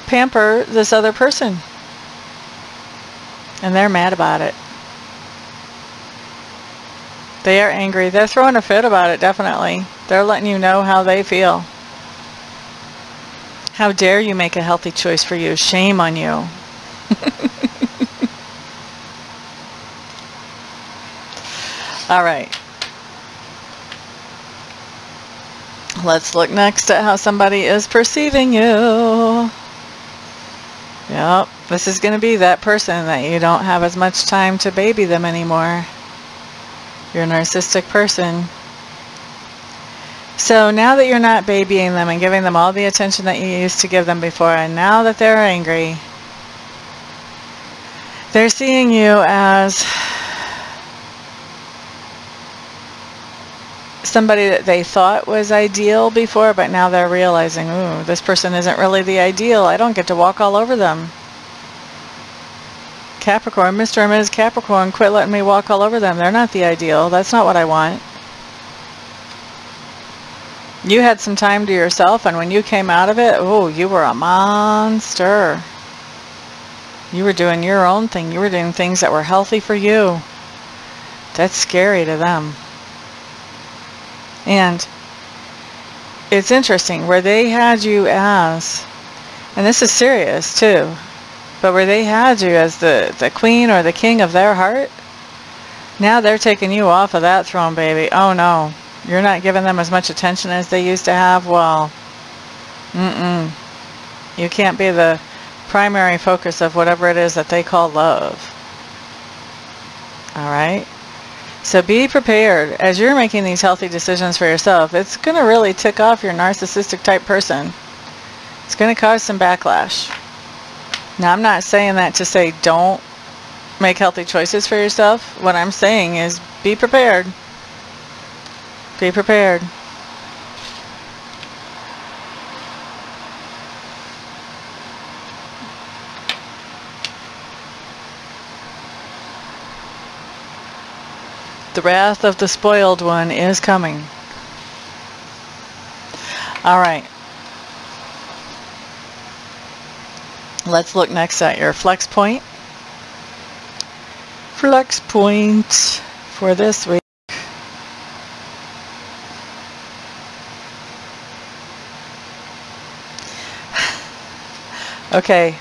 pamper this other person. And they're mad about it. They are angry. They're throwing a fit about it, definitely. They're letting you know how they feel. How dare you make a healthy choice for you? Shame on you. All right. Let's look next at how somebody is perceiving you. Yep, this is going to be that person that you don't have as much time to baby them anymore. You're a narcissistic person. So now that you're not babying them and giving them all the attention that you used to give them before, and now that they're angry, they're seeing you as somebody that they thought was ideal before, but now they're realizing, ooh, this person isn't really the ideal. I don't get to walk all over them. Capricorn, Mr. and Ms. Capricorn, quit letting me walk all over them. They're not the ideal. That's not what I want. You had some time to yourself, and when you came out of it, oh, you were a monster. You were doing your own thing. You were doing things that were healthy for you. That's scary to them. And it's interesting where they had you as, and this is serious too, but where they had you as the, the queen or the king of their heart, now they're taking you off of that throne, baby. Oh no, you're not giving them as much attention as they used to have. Well, mm-mm. You can't be the primary focus of whatever it is that they call love. All right? So be prepared as you're making these healthy decisions for yourself. It's going to really tick off your narcissistic type person. It's going to cause some backlash. Now, I'm not saying that to say don't make healthy choices for yourself. What I'm saying is be prepared. Be prepared. The wrath of the spoiled one is coming. All right. Let's look next at your flex point. Flex point for this week. okay.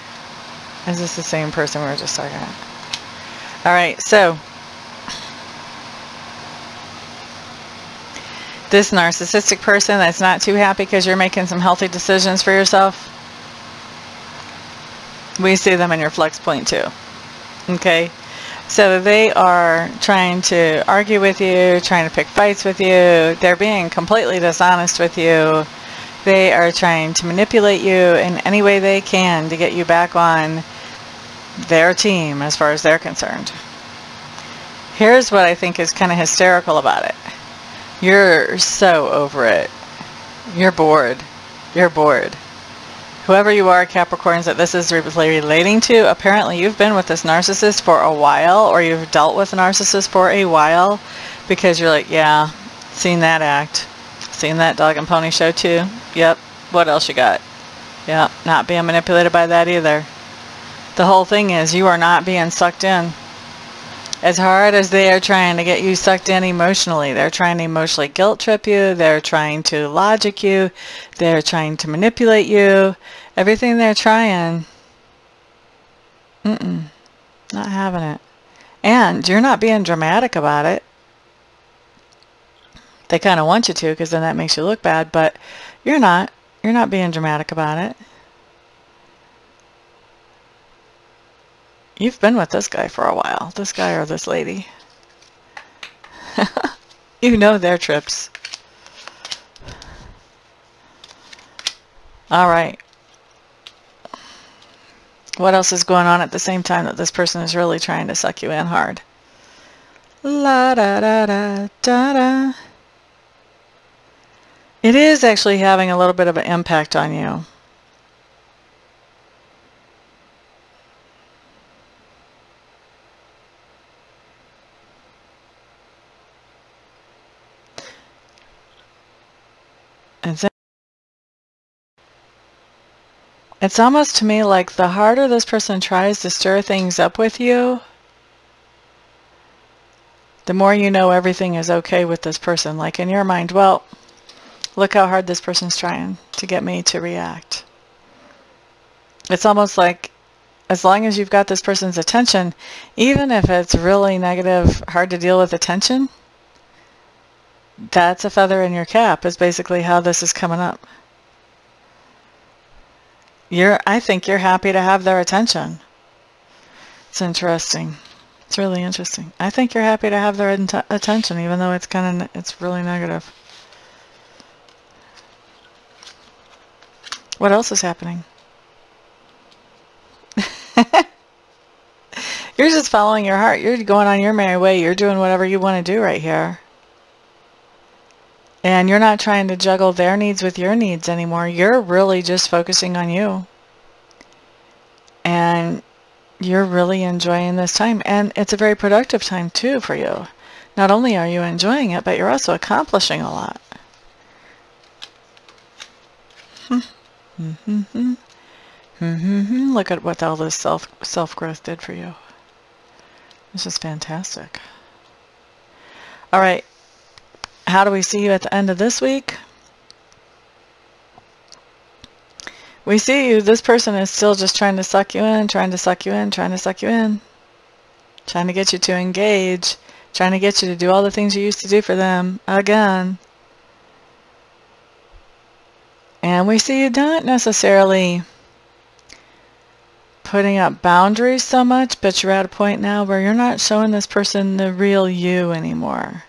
Is this the same person we were just talking about? All right, so this narcissistic person that's not too happy because you're making some healthy decisions for yourself, we see them in your flex point too. Okay? So they are trying to argue with you, trying to pick fights with you. They're being completely dishonest with you. They are trying to manipulate you in any way they can to get you back on their team as far as they're concerned. Here's what I think is kind of hysterical about it. You're so over it. You're bored. You're bored. Whoever you are, Capricorns, that this is relating to, apparently you've been with this narcissist for a while, or you've dealt with a narcissist for a while, because you're like, yeah, seen that act. Seen that dog and pony show too. Yep. What else you got? Yep. Not being manipulated by that either. The whole thing is you are not being sucked in as hard as they are trying to get you sucked in emotionally, they're trying to emotionally guilt trip you, they're trying to logic you, they're trying to manipulate you, everything they're trying, mm-mm, not having it. And you're not being dramatic about it. They kind of want you to because then that makes you look bad, but you're not. You're not being dramatic about it. You've been with this guy for a while, this guy or this lady. you know their trips. All right. What else is going on at the same time that this person is really trying to suck you in hard? La da da da da da. It is actually having a little bit of an impact on you. It's almost to me like the harder this person tries to stir things up with you, the more you know everything is okay with this person. Like in your mind, well, look how hard this person's trying to get me to react. It's almost like as long as you've got this person's attention, even if it's really negative, hard to deal with attention, that's a feather in your cap is basically how this is coming up. You're, I think you're happy to have their attention. It's interesting. It's really interesting. I think you're happy to have their attention, even though it's kind of, it's really negative. What else is happening? You're just following your heart. You're going on your merry way. You're doing whatever you want to do right here. And you're not trying to juggle their needs with your needs anymore. You're really just focusing on you. And you're really enjoying this time. And it's a very productive time too for you. Not only are you enjoying it, but you're also accomplishing a lot. Look at what all this self self growth did for you. This is fantastic. All right. How do we see you at the end of this week? We see you. This person is still just trying to suck you in, trying to suck you in, trying to suck you in, trying to get you to engage, trying to get you to do all the things you used to do for them again. And we see you not necessarily putting up boundaries so much, but you're at a point now where you're not showing this person the real you anymore.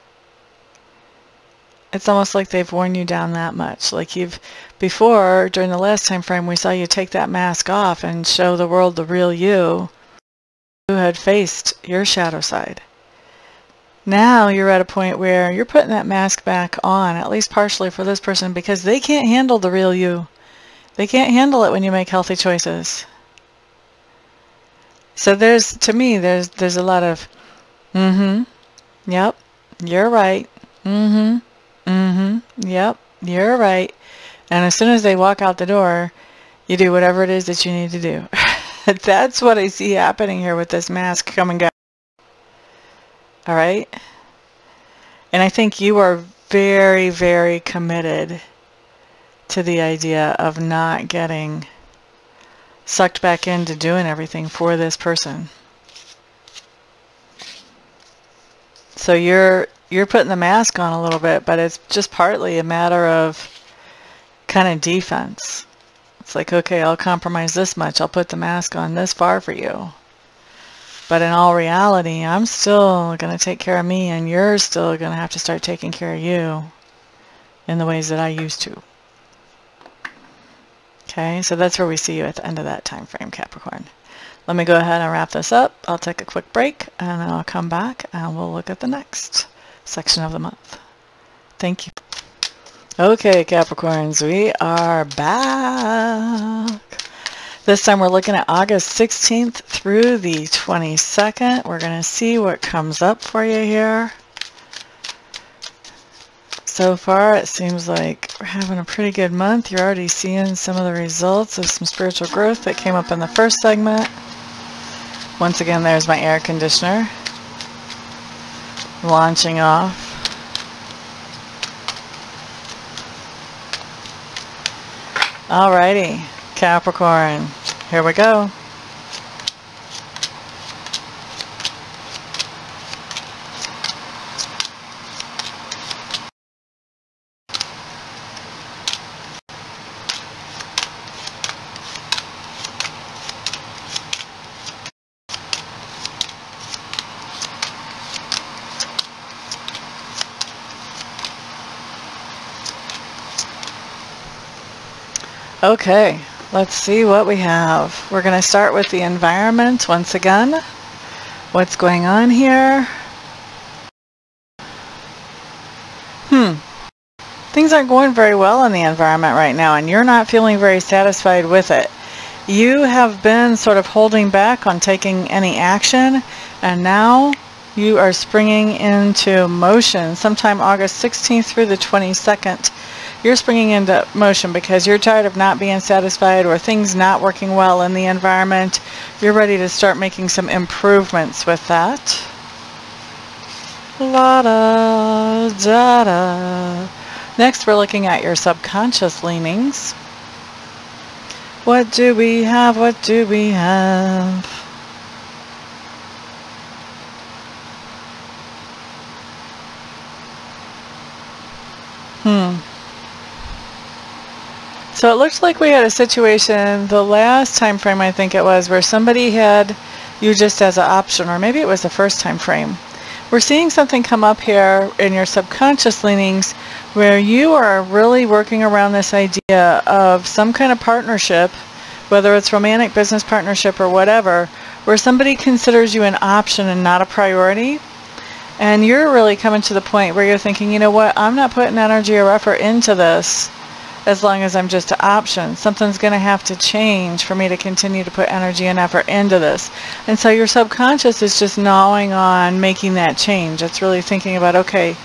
It's almost like they've worn you down that much. Like you've, before, during the last time frame, we saw you take that mask off and show the world the real you who had faced your shadow side. Now you're at a point where you're putting that mask back on, at least partially for this person, because they can't handle the real you. They can't handle it when you make healthy choices. So there's, to me, there's there's a lot of, mm-hmm, yep, you're right, mm-hmm, mm-hmm, yep, you're right. And as soon as they walk out the door, you do whatever it is that you need to do. That's what I see happening here with this mask coming down. All right? And I think you are very, very committed to the idea of not getting sucked back into doing everything for this person. So you're you're putting the mask on a little bit, but it's just partly a matter of kind of defense. It's like, okay, I'll compromise this much. I'll put the mask on this far for you. But in all reality, I'm still going to take care of me and you're still going to have to start taking care of you in the ways that I used to. Okay, so that's where we see you at the end of that time frame, Capricorn. Let me go ahead and wrap this up. I'll take a quick break and then I'll come back and we'll look at the next section of the month. Thank you. Okay, Capricorns, we are back. This time we're looking at August 16th through the 22nd. We're going to see what comes up for you here. So far it seems like we're having a pretty good month. You're already seeing some of the results of some spiritual growth that came up in the first segment. Once again, there's my air conditioner launching off. Alrighty. Capricorn. Here we go. Okay, let's see what we have. We're going to start with the environment once again. What's going on here? Hmm. Things aren't going very well in the environment right now and you're not feeling very satisfied with it. You have been sort of holding back on taking any action and now you are springing into motion sometime August 16th through the 22nd you're springing into motion because you're tired of not being satisfied or things not working well in the environment. You're ready to start making some improvements with that. La da da da. Next, we're looking at your subconscious leanings. What do we have? What do we have? Hmm. So it looks like we had a situation the last time frame I think it was where somebody had you just as an option or maybe it was the first time frame. We're seeing something come up here in your subconscious leanings where you are really working around this idea of some kind of partnership, whether it's romantic business partnership or whatever, where somebody considers you an option and not a priority. And you're really coming to the point where you're thinking, you know what, I'm not putting energy or effort into this as long as I'm just an option. Something's going to have to change for me to continue to put energy and effort into this. And so your subconscious is just gnawing on making that change. It's really thinking about, okay,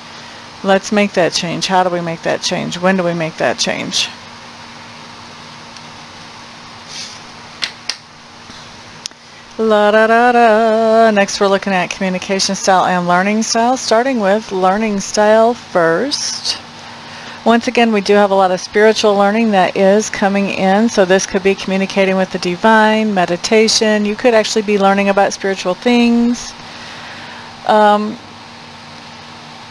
let's make that change. How do we make that change? When do we make that change? La da da da. Next we're looking at communication style and learning style, starting with learning style first. Once again, we do have a lot of spiritual learning that is coming in. So this could be communicating with the divine, meditation. You could actually be learning about spiritual things. Um,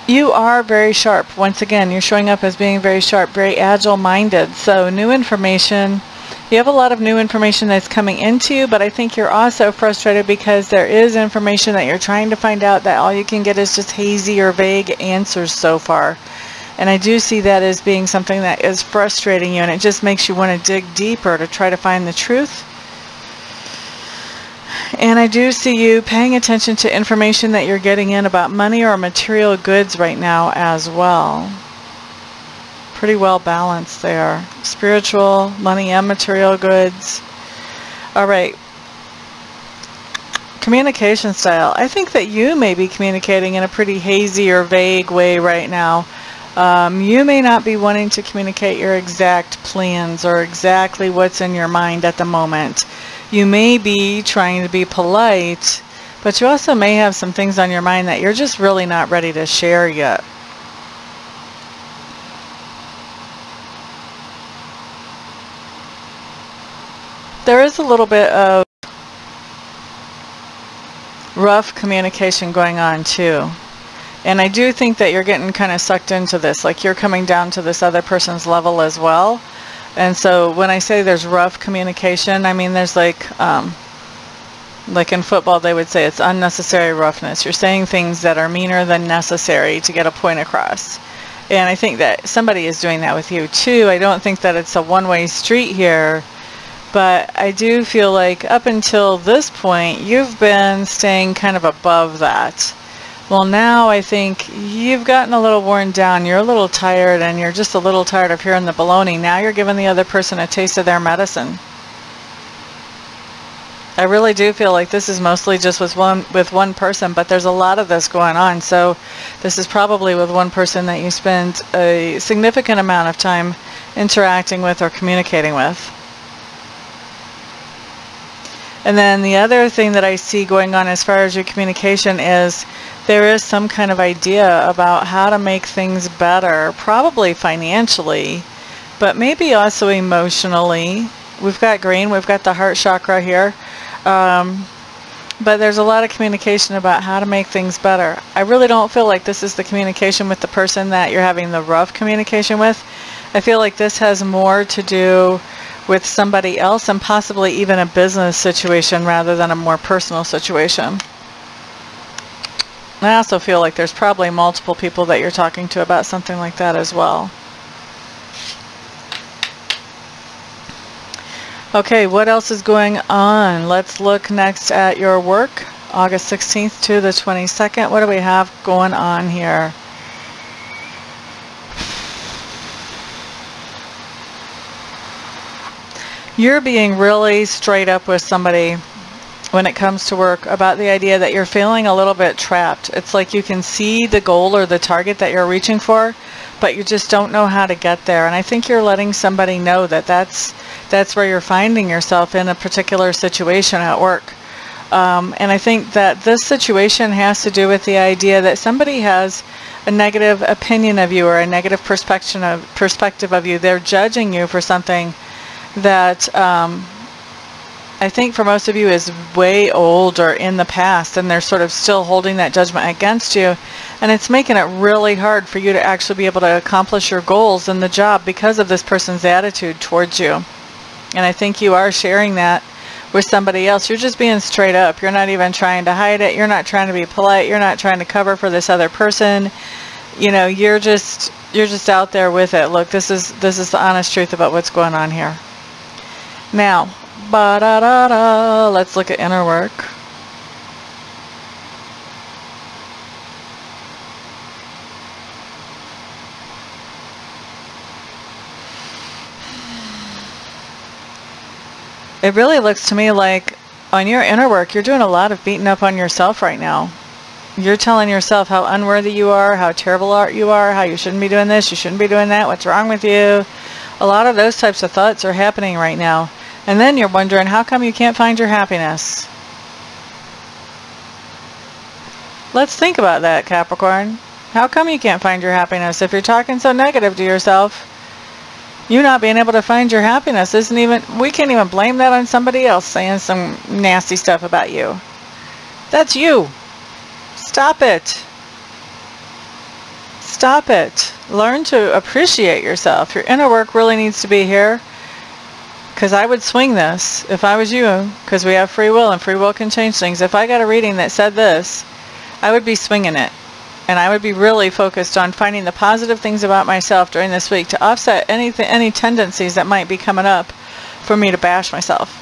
you are very sharp. Once again, you're showing up as being very sharp, very agile-minded. So new information. You have a lot of new information that's coming into you, but I think you're also frustrated because there is information that you're trying to find out that all you can get is just hazy or vague answers so far. And I do see that as being something that is frustrating you and it just makes you want to dig deeper to try to find the truth. And I do see you paying attention to information that you're getting in about money or material goods right now as well. Pretty well balanced there. Spiritual, money and material goods. All right. Communication style. I think that you may be communicating in a pretty hazy or vague way right now. Um, you may not be wanting to communicate your exact plans or exactly what's in your mind at the moment. You may be trying to be polite, but you also may have some things on your mind that you're just really not ready to share yet. There is a little bit of rough communication going on too. And I do think that you're getting kind of sucked into this, like you're coming down to this other person's level as well. And so when I say there's rough communication, I mean there's like, um, like in football they would say it's unnecessary roughness. You're saying things that are meaner than necessary to get a point across. And I think that somebody is doing that with you too. I don't think that it's a one-way street here, but I do feel like up until this point, you've been staying kind of above that. Well, now I think you've gotten a little worn down. You're a little tired and you're just a little tired of hearing the baloney. Now you're giving the other person a taste of their medicine. I really do feel like this is mostly just with one with one person, but there's a lot of this going on. So this is probably with one person that you spend a significant amount of time interacting with or communicating with. And then the other thing that I see going on as far as your communication is there is some kind of idea about how to make things better, probably financially, but maybe also emotionally. We've got green, we've got the heart chakra here. Um, but there's a lot of communication about how to make things better. I really don't feel like this is the communication with the person that you're having the rough communication with. I feel like this has more to do with somebody else and possibly even a business situation rather than a more personal situation. I also feel like there's probably multiple people that you're talking to about something like that as well. Okay, what else is going on? Let's look next at your work, August 16th to the 22nd. What do we have going on here? You're being really straight up with somebody when it comes to work about the idea that you're feeling a little bit trapped. It's like you can see the goal or the target that you're reaching for, but you just don't know how to get there. And I think you're letting somebody know that that's that's where you're finding yourself in a particular situation at work. Um, and I think that this situation has to do with the idea that somebody has a negative opinion of you or a negative perspective of, perspective of you. They're judging you for something that um, I think for most of you is way old or in the past and they're sort of still holding that judgment against you and it's making it really hard for you to actually be able to accomplish your goals in the job because of this person's attitude towards you. And I think you are sharing that with somebody else. You're just being straight up. You're not even trying to hide it. You're not trying to be polite. You're not trying to cover for this other person. You know, you're just you're just out there with it. Look, this is this is the honest truth about what's going on here. Now, ba da da da. Let's look at inner work. It really looks to me like on your inner work, you're doing a lot of beating up on yourself right now. You're telling yourself how unworthy you are, how terrible art you are, how you shouldn't be doing this, you shouldn't be doing that, what's wrong with you. A lot of those types of thoughts are happening right now. And then you're wondering, how come you can't find your happiness? Let's think about that, Capricorn. How come you can't find your happiness? If you're talking so negative to yourself, you not being able to find your happiness isn't even, we can't even blame that on somebody else saying some nasty stuff about you. That's you. Stop it. Stop it. Learn to appreciate yourself. Your inner work really needs to be here. Because I would swing this if I was you, because we have free will and free will can change things. If I got a reading that said this, I would be swinging it and I would be really focused on finding the positive things about myself during this week to offset anything, any tendencies that might be coming up for me to bash myself.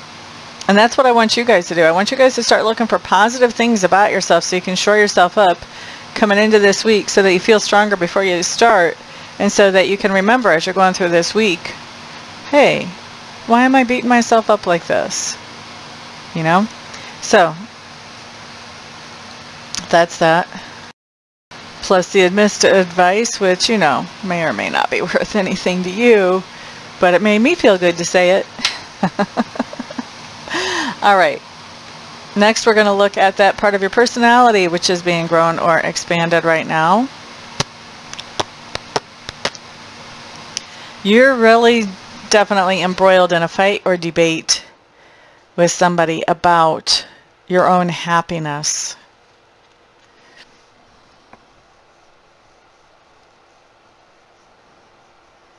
And that's what I want you guys to do. I want you guys to start looking for positive things about yourself so you can shore yourself up coming into this week so that you feel stronger before you start and so that you can remember as you're going through this week, hey, why am I beating myself up like this? You know? So, that's that plus the advice, which, you know, may or may not be worth anything to you, but it made me feel good to say it. All right. Next, we're going to look at that part of your personality which is being grown or expanded right now. You're really definitely embroiled in a fight or debate with somebody about your own happiness.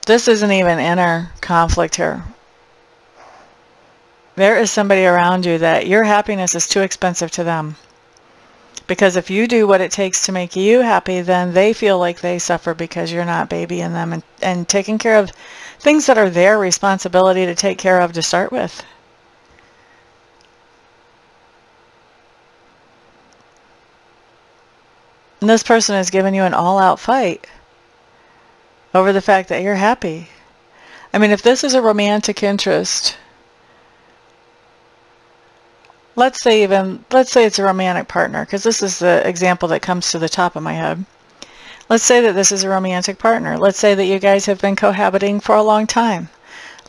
This isn't even inner conflict here. There is somebody around you that your happiness is too expensive to them. Because if you do what it takes to make you happy, then they feel like they suffer because you're not babying them and, and taking care of things that are their responsibility to take care of to start with. And this person has given you an all-out fight over the fact that you're happy. I mean, if this is a romantic interest, let's say even, let's say it's a romantic partner, because this is the example that comes to the top of my head. Let's say that this is a romantic partner. Let's say that you guys have been cohabiting for a long time.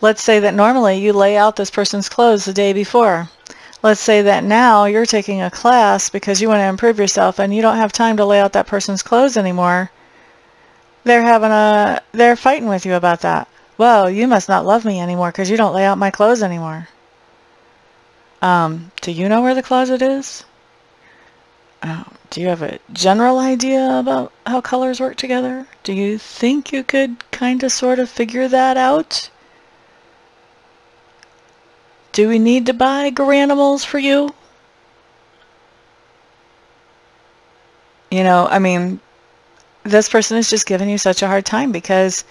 Let's say that normally you lay out this person's clothes the day before. Let's say that now you're taking a class because you want to improve yourself and you don't have time to lay out that person's clothes anymore they're having a, they're fighting with you about that. Well, you must not love me anymore because you don't lay out my clothes anymore. Um, do you know where the closet is? Uh, do you have a general idea about how colors work together? Do you think you could kind of sort of figure that out? Do we need to buy garanimals for you? You know, I mean, this person is just giving you such a hard time because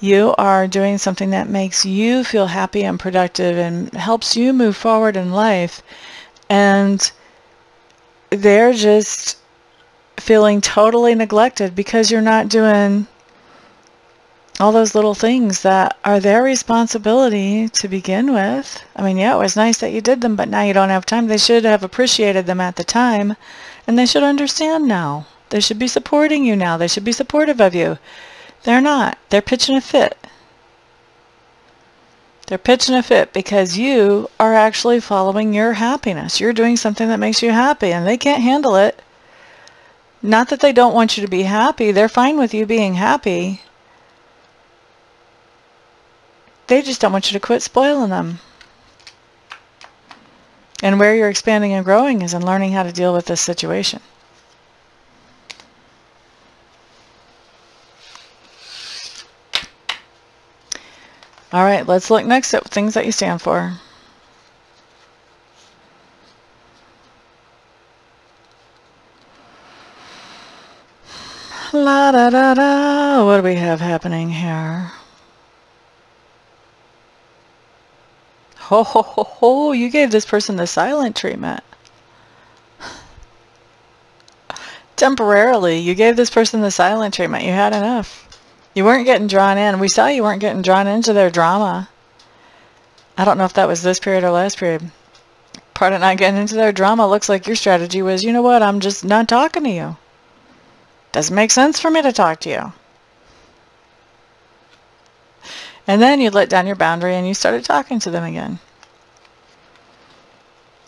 You are doing something that makes you feel happy and productive and helps you move forward in life. And they're just feeling totally neglected because you're not doing all those little things that are their responsibility to begin with. I mean, yeah, it was nice that you did them, but now you don't have time. They should have appreciated them at the time, and they should understand now. They should be supporting you now. They should be supportive of you. They're not. They're pitching a fit. They're pitching a fit because you are actually following your happiness. You're doing something that makes you happy, and they can't handle it. Not that they don't want you to be happy. They're fine with you being happy they just don't want you to quit spoiling them. And where you're expanding and growing is in learning how to deal with this situation. All right, let's look next at things that you stand for. La da da da. What do we have happening here? Ho ho ho ho, you gave this person the silent treatment. Temporarily, you gave this person the silent treatment. You had enough. You weren't getting drawn in. We saw you weren't getting drawn into their drama. I don't know if that was this period or last period. Part of not getting into their drama looks like your strategy was, you know what, I'm just not talking to you. Doesn't make sense for me to talk to you. And then you let down your boundary and you started talking to them again.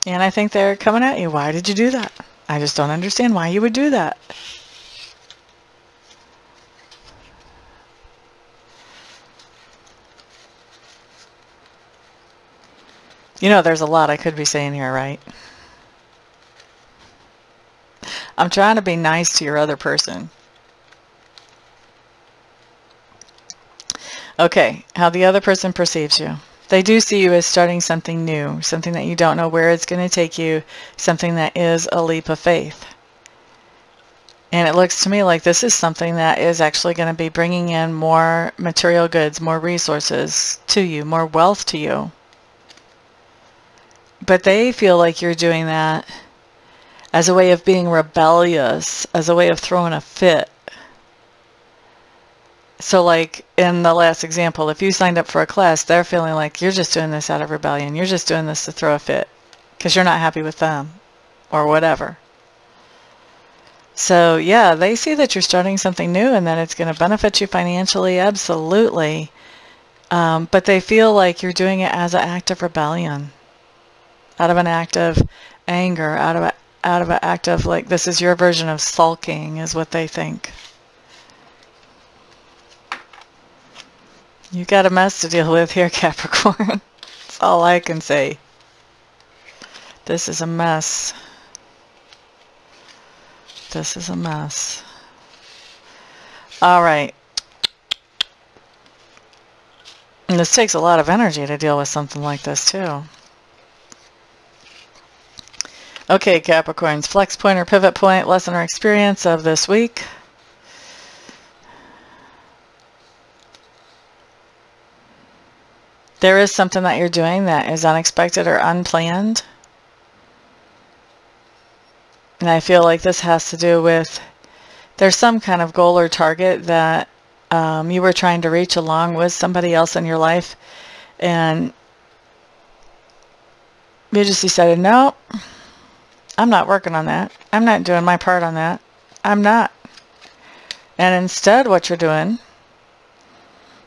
And I think they're coming at you. Why did you do that? I just don't understand why you would do that. You know, there's a lot I could be saying here, right? I'm trying to be nice to your other person. Okay, how the other person perceives you. They do see you as starting something new, something that you don't know where it's going to take you, something that is a leap of faith. And it looks to me like this is something that is actually going to be bringing in more material goods, more resources to you, more wealth to you. But they feel like you're doing that as a way of being rebellious, as a way of throwing a fit, so like in the last example, if you signed up for a class, they're feeling like you're just doing this out of rebellion. You're just doing this to throw a fit because you're not happy with them or whatever. So yeah, they see that you're starting something new and that it's going to benefit you financially, absolutely. Um, but they feel like you're doing it as an act of rebellion, out of an act of anger, out of a, out of an act of like this is your version of sulking, is what they think. You got a mess to deal with here, Capricorn. That's all I can say. This is a mess. This is a mess. All right. And this takes a lot of energy to deal with something like this, too. Okay, Capricorns, flex point or pivot point, lesson or experience of this week. there is something that you're doing that is unexpected or unplanned. And I feel like this has to do with there's some kind of goal or target that um, you were trying to reach along with somebody else in your life and you just decided, no, I'm not working on that. I'm not doing my part on that. I'm not. And instead what you're doing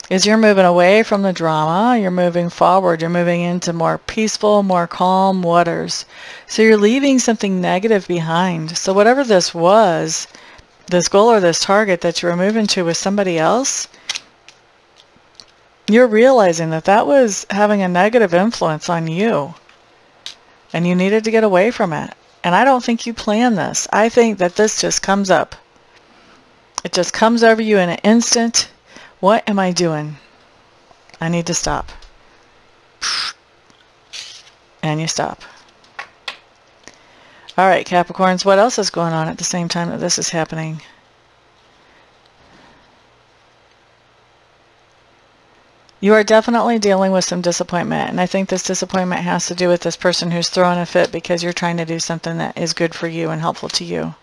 is you're moving away from the drama, you're moving forward, you're moving into more peaceful, more calm waters. So you're leaving something negative behind. So whatever this was, this goal or this target that you were moving to with somebody else, you're realizing that that was having a negative influence on you. And you needed to get away from it. And I don't think you plan this. I think that this just comes up. It just comes over you in an instant what am I doing? I need to stop. And you stop. All right, Capricorns, what else is going on at the same time that this is happening? You are definitely dealing with some disappointment, and I think this disappointment has to do with this person who's throwing a fit because you're trying to do something that is good for you and helpful to you.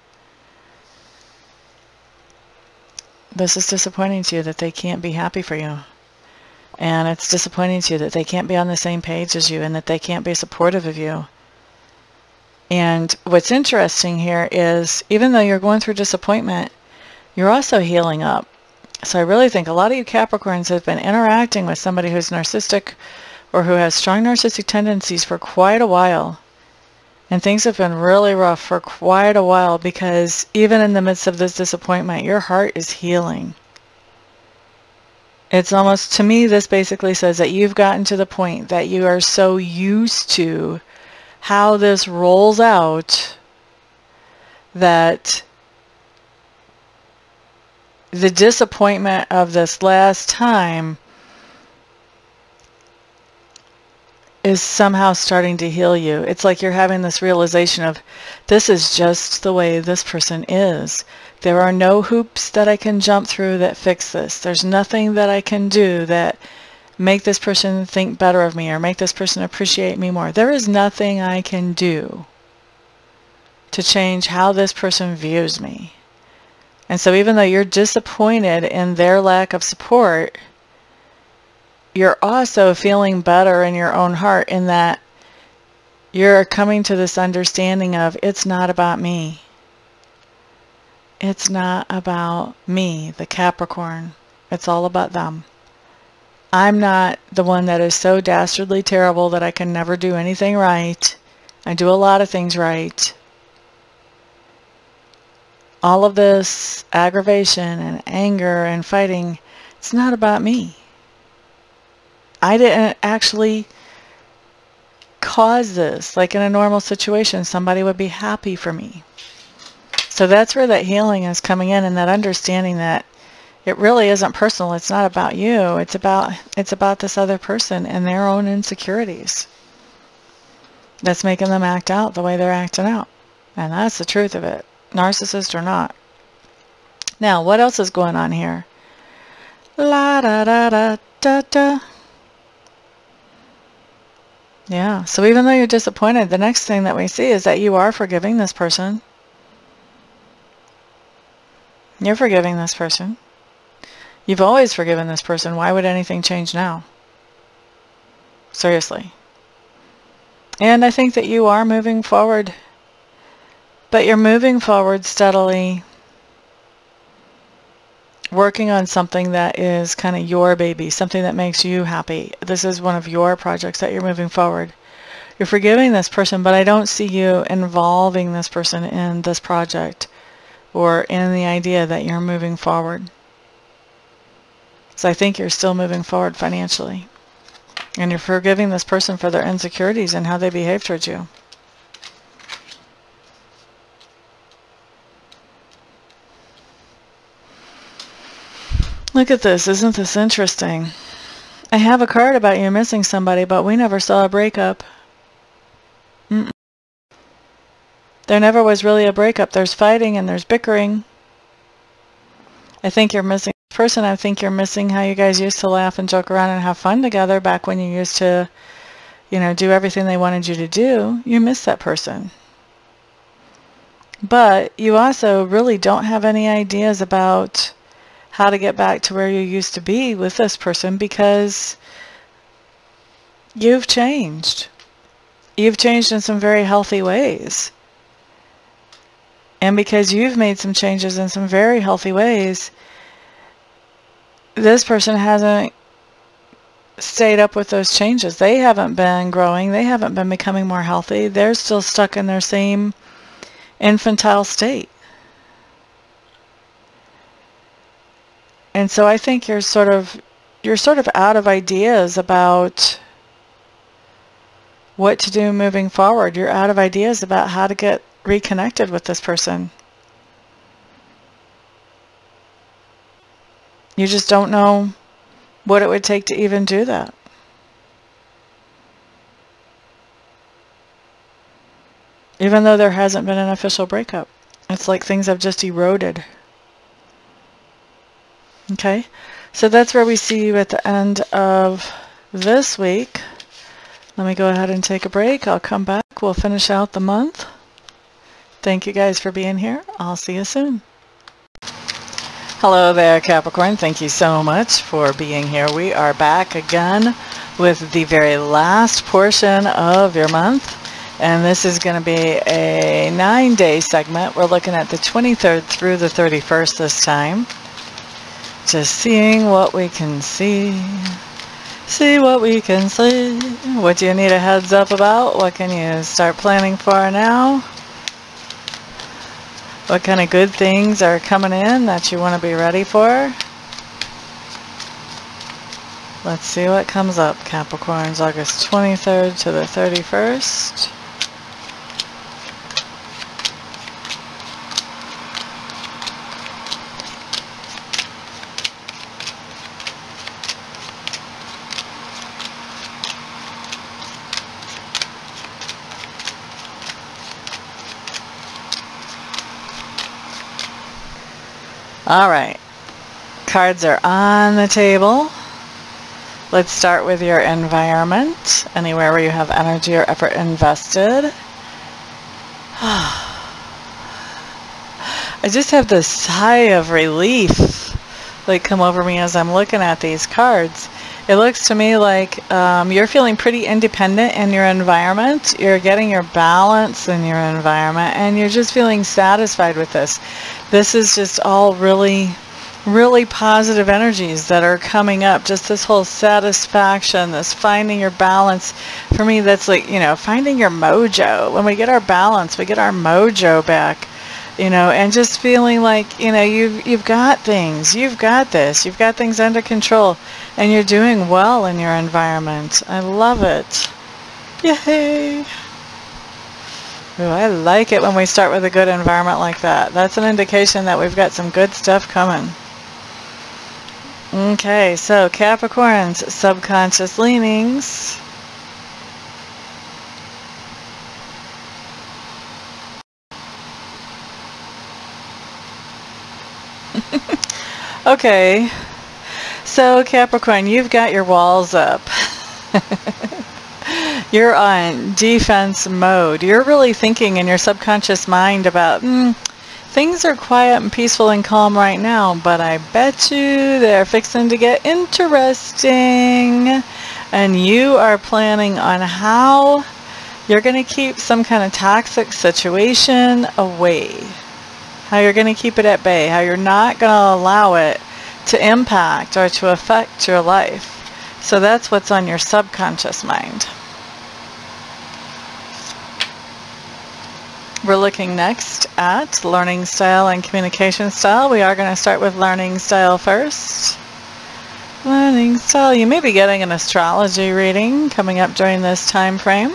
This is disappointing to you that they can't be happy for you. And it's disappointing to you that they can't be on the same page as you and that they can't be supportive of you. And what's interesting here is even though you're going through disappointment, you're also healing up. So I really think a lot of you Capricorns have been interacting with somebody who's narcissistic or who has strong narcissistic tendencies for quite a while. And things have been really rough for quite a while because even in the midst of this disappointment, your heart is healing. It's almost, to me, this basically says that you've gotten to the point that you are so used to how this rolls out that the disappointment of this last time is somehow starting to heal you. It's like you're having this realization of this is just the way this person is. There are no hoops that I can jump through that fix this. There's nothing that I can do that make this person think better of me or make this person appreciate me more. There is nothing I can do to change how this person views me. And so even though you're disappointed in their lack of support, you're also feeling better in your own heart in that you're coming to this understanding of it's not about me. It's not about me, the Capricorn. It's all about them. I'm not the one that is so dastardly terrible that I can never do anything right. I do a lot of things right. All of this aggravation and anger and fighting, it's not about me. I didn't actually cause this. Like in a normal situation, somebody would be happy for me. So that's where that healing is coming in and that understanding that it really isn't personal. It's not about you. It's about it's about this other person and their own insecurities. That's making them act out the way they're acting out. And that's the truth of it. Narcissist or not. Now, what else is going on here? La da da da da da. Yeah, so even though you're disappointed, the next thing that we see is that you are forgiving this person. You're forgiving this person. You've always forgiven this person. Why would anything change now? Seriously. And I think that you are moving forward. But you're moving forward steadily working on something that is kind of your baby, something that makes you happy. This is one of your projects that you're moving forward. You're forgiving this person, but I don't see you involving this person in this project or in the idea that you're moving forward. So I think you're still moving forward financially. And you're forgiving this person for their insecurities and how they behave towards you. Look at this. Isn't this interesting? I have a card about you missing somebody, but we never saw a breakup. Mm -mm. There never was really a breakup. There's fighting and there's bickering. I think you're missing person. I think you're missing how you guys used to laugh and joke around and have fun together back when you used to, you know, do everything they wanted you to do. You miss that person. But you also really don't have any ideas about how to get back to where you used to be with this person because you've changed. You've changed in some very healthy ways. And because you've made some changes in some very healthy ways, this person hasn't stayed up with those changes. They haven't been growing. They haven't been becoming more healthy. They're still stuck in their same infantile state. And so I think you're sort of you're sort of out of ideas about what to do moving forward. You're out of ideas about how to get reconnected with this person. You just don't know what it would take to even do that. Even though there hasn't been an official breakup. It's like things have just eroded. Okay, So that's where we see you at the end of this week. Let me go ahead and take a break. I'll come back. We'll finish out the month. Thank you guys for being here. I'll see you soon. Hello there, Capricorn. Thank you so much for being here. We are back again with the very last portion of your month. And this is going to be a nine-day segment. We're looking at the 23rd through the 31st this time. Just seeing what we can see. See what we can see. What do you need a heads up about? What can you start planning for now? what kind of good things are coming in that you want to be ready for. Let's see what comes up, Capricorns, August 23rd to the 31st. All right. Cards are on the table. Let's start with your environment. Anywhere where you have energy or effort invested. I just have this sigh of relief like come over me as I'm looking at these cards. It looks to me like um, you're feeling pretty independent in your environment. You're getting your balance in your environment and you're just feeling satisfied with this. This is just all really, really positive energies that are coming up. Just this whole satisfaction, this finding your balance. For me, that's like, you know, finding your mojo. When we get our balance, we get our mojo back you know, and just feeling like, you know, you've, you've got things, you've got this, you've got things under control, and you're doing well in your environment. I love it. Yay! Ooh, I like it when we start with a good environment like that. That's an indication that we've got some good stuff coming. Okay, so Capricorns, subconscious leanings. okay, so Capricorn, you've got your walls up. You're on defense mode. You're really thinking in your subconscious mind about, mm, things are quiet and peaceful and calm right now, but I bet you they're fixing to get interesting. And you are planning on how you're going to keep some kind of toxic situation away how you're going to keep it at bay, how you're not going to allow it to impact or to affect your life. So that's what's on your subconscious mind. We're looking next at learning style and communication style. We are going to start with learning style first. Learning style. You may be getting an astrology reading coming up during this time frame.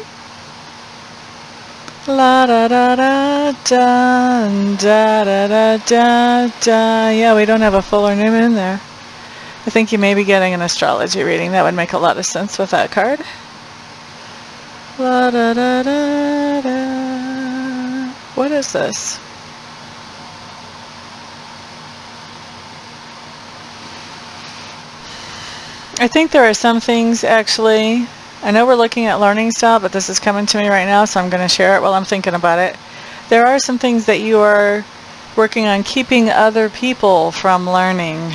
La da da da da da da da da da. Yeah, we don't have a fuller new moon there. I think you may be getting an astrology reading. That would make a lot of sense with that card. La da da da da. What is this? I think there are some things actually I know we're looking at learning style, but this is coming to me right now, so I'm going to share it while I'm thinking about it. There are some things that you are working on keeping other people from learning.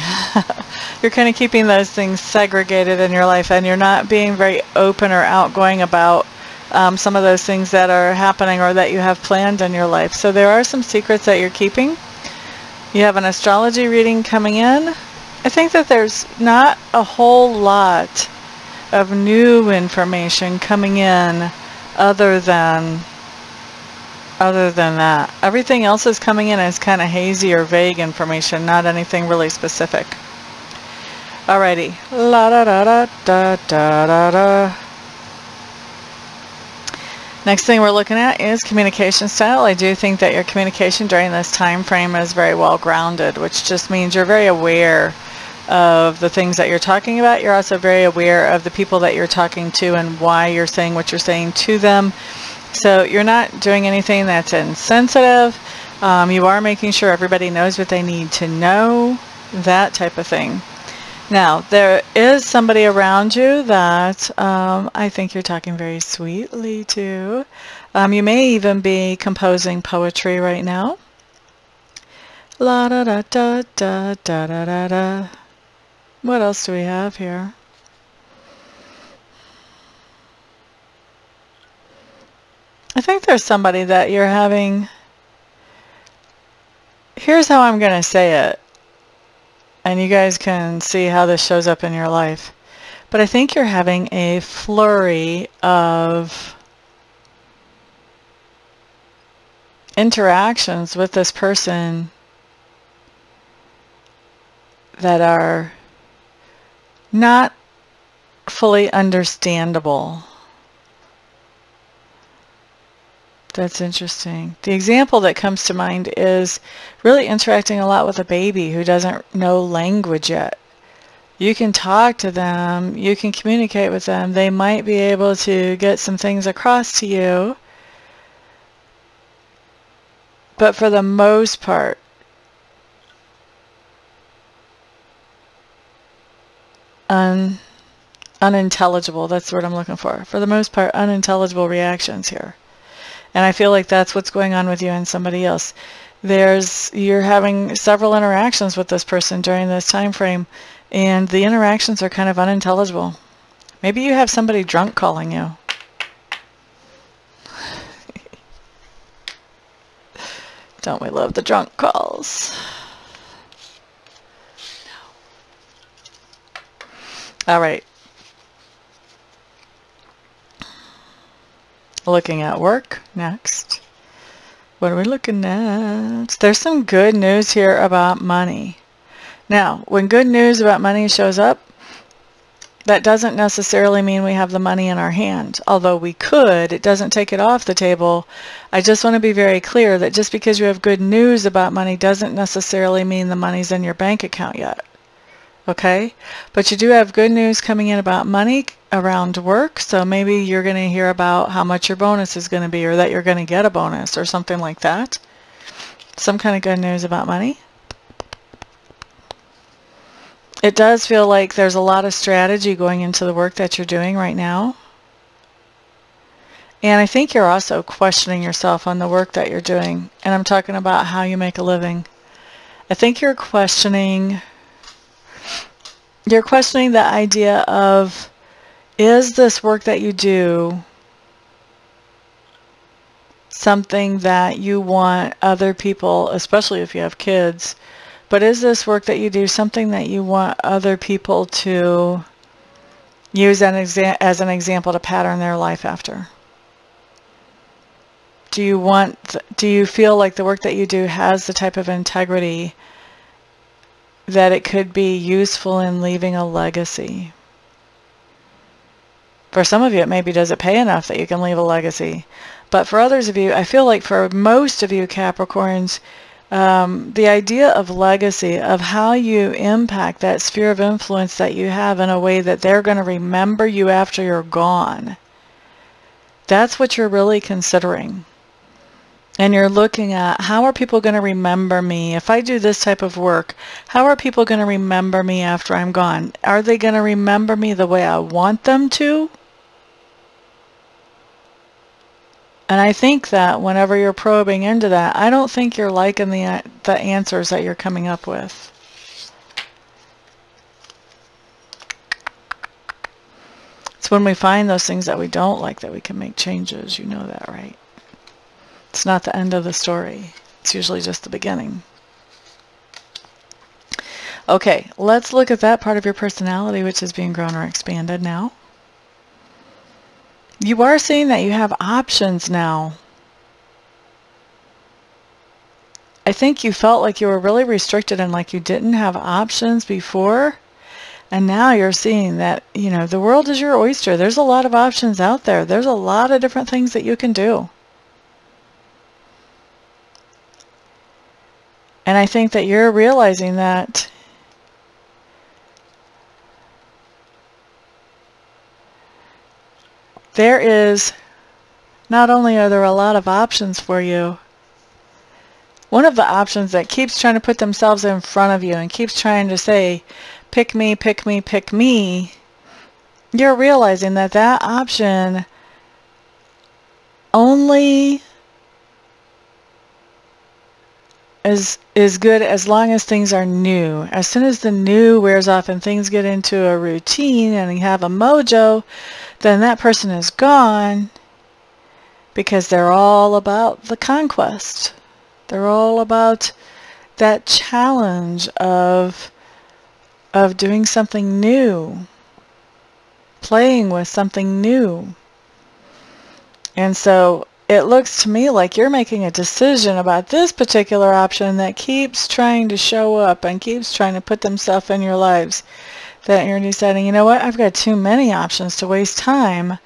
you're kind of keeping those things segregated in your life, and you're not being very open or outgoing about um, some of those things that are happening or that you have planned in your life. So there are some secrets that you're keeping. You have an astrology reading coming in. I think that there's not a whole lot of new information coming in other than other than that. Everything else is coming in as kind of hazy or vague information, not anything really specific. Alrighty. La da da da da da da da. Next thing we're looking at is communication style. I do think that your communication during this time frame is very well grounded, which just means you're very aware of the things that you're talking about. You're also very aware of the people that you're talking to and why you're saying what you're saying to them. So you're not doing anything that's insensitive. Um, you are making sure everybody knows what they need to know, that type of thing. Now, there is somebody around you that um, I think you're talking very sweetly to. Um, you may even be composing poetry right now. La da da da da da da da da. What else do we have here? I think there's somebody that you're having. Here's how I'm going to say it and you guys can see how this shows up in your life. But I think you're having a flurry of interactions with this person that are not fully understandable. That's interesting. The example that comes to mind is really interacting a lot with a baby who doesn't know language yet. You can talk to them, you can communicate with them, they might be able to get some things across to you. But for the most part, un, unintelligible, that's what I'm looking for. For the most part, unintelligible reactions here. And I feel like that's what's going on with you and somebody else. There's you're having several interactions with this person during this time frame and the interactions are kind of unintelligible. Maybe you have somebody drunk calling you. Don't we love the drunk calls? No. All right. Looking at work next. What are we looking at? There's some good news here about money. Now, when good news about money shows up, that doesn't necessarily mean we have the money in our hand. Although we could, it doesn't take it off the table. I just want to be very clear that just because you have good news about money doesn't necessarily mean the money's in your bank account yet. Okay? But you do have good news coming in about money around work. So maybe you're going to hear about how much your bonus is going to be or that you're going to get a bonus or something like that. Some kind of good news about money. It does feel like there's a lot of strategy going into the work that you're doing right now. And I think you're also questioning yourself on the work that you're doing. And I'm talking about how you make a living. I think you're questioning you're questioning the idea of is this work that you do something that you want other people, especially if you have kids, but is this work that you do something that you want other people to use an as an example to pattern their life after? Do you want, do you feel like the work that you do has the type of integrity that it could be useful in leaving a legacy? For some of you, it maybe does it pay enough that you can leave a legacy. But for others of you, I feel like for most of you Capricorns, um, the idea of legacy, of how you impact that sphere of influence that you have in a way that they're going to remember you after you're gone, that's what you're really considering. And you're looking at how are people going to remember me? If I do this type of work, how are people going to remember me after I'm gone? Are they going to remember me the way I want them to? And I think that whenever you're probing into that, I don't think you're liking the, the answers that you're coming up with. It's when we find those things that we don't like that we can make changes. You know that, right? It's not the end of the story. It's usually just the beginning. Okay, let's look at that part of your personality which is being grown or expanded now you are seeing that you have options now. I think you felt like you were really restricted and like you didn't have options before. And now you're seeing that, you know, the world is your oyster. There's a lot of options out there. There's a lot of different things that you can do. And I think that you're realizing that there is, not only are there a lot of options for you, one of the options that keeps trying to put themselves in front of you and keeps trying to say, pick me, pick me, pick me, you're realizing that that option only is is good as long as things are new. As soon as the new wears off and things get into a routine and you have a mojo, then that person is gone because they're all about the conquest. They're all about that challenge of of doing something new, playing with something new. And so it looks to me like you're making a decision about this particular option that keeps trying to show up and keeps trying to put themselves in your lives. That you're deciding, you know what, I've got too many options to waste time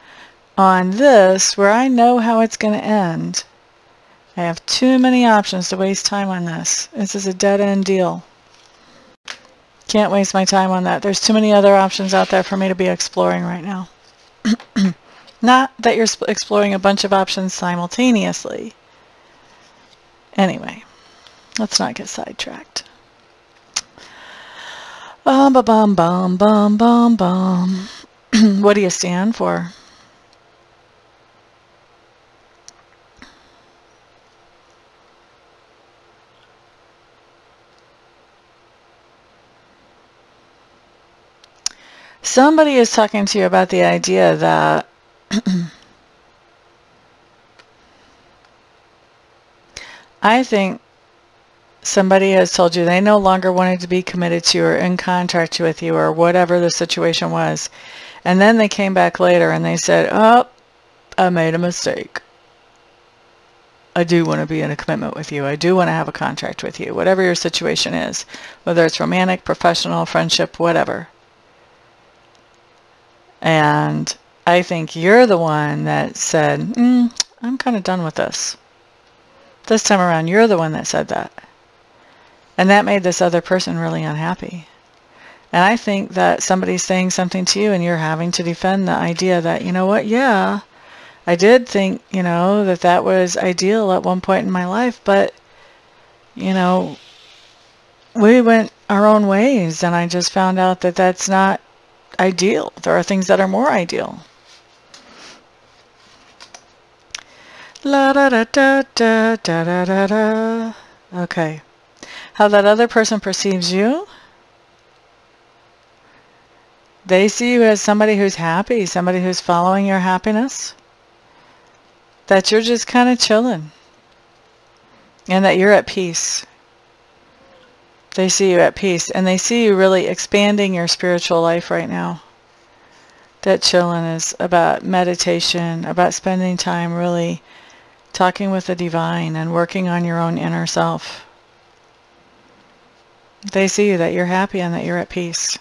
on this where I know how it's going to end. I have too many options to waste time on this. This is a dead-end deal. Can't waste my time on that. There's too many other options out there for me to be exploring right now. Not that you're exploring a bunch of options simultaneously. Anyway, let's not get sidetracked. Bum, ba, bum, bum, bum, bum, bum. what do you stand for? Somebody is talking to you about the idea that I think somebody has told you they no longer wanted to be committed to you or in contract with you or whatever the situation was. And then they came back later and they said, oh, I made a mistake. I do want to be in a commitment with you. I do want to have a contract with you, whatever your situation is, whether it's romantic, professional, friendship, whatever. And I think you're the one that said, mm, I'm kind of done with this. This time around, you're the one that said that. And that made this other person really unhappy. And I think that somebody's saying something to you and you're having to defend the idea that, you know what, yeah, I did think, you know, that that was ideal at one point in my life, but, you know, we went our own ways and I just found out that that's not ideal. There are things that are more ideal. La da da da da da da da da. Okay. How that other person perceives you. They see you as somebody who's happy, somebody who's following your happiness. That you're just kind of chilling. And that you're at peace. They see you at peace and they see you really expanding your spiritual life right now. That chilling is about meditation, about spending time really talking with the divine and working on your own inner self. They see that you're happy and that you're at peace.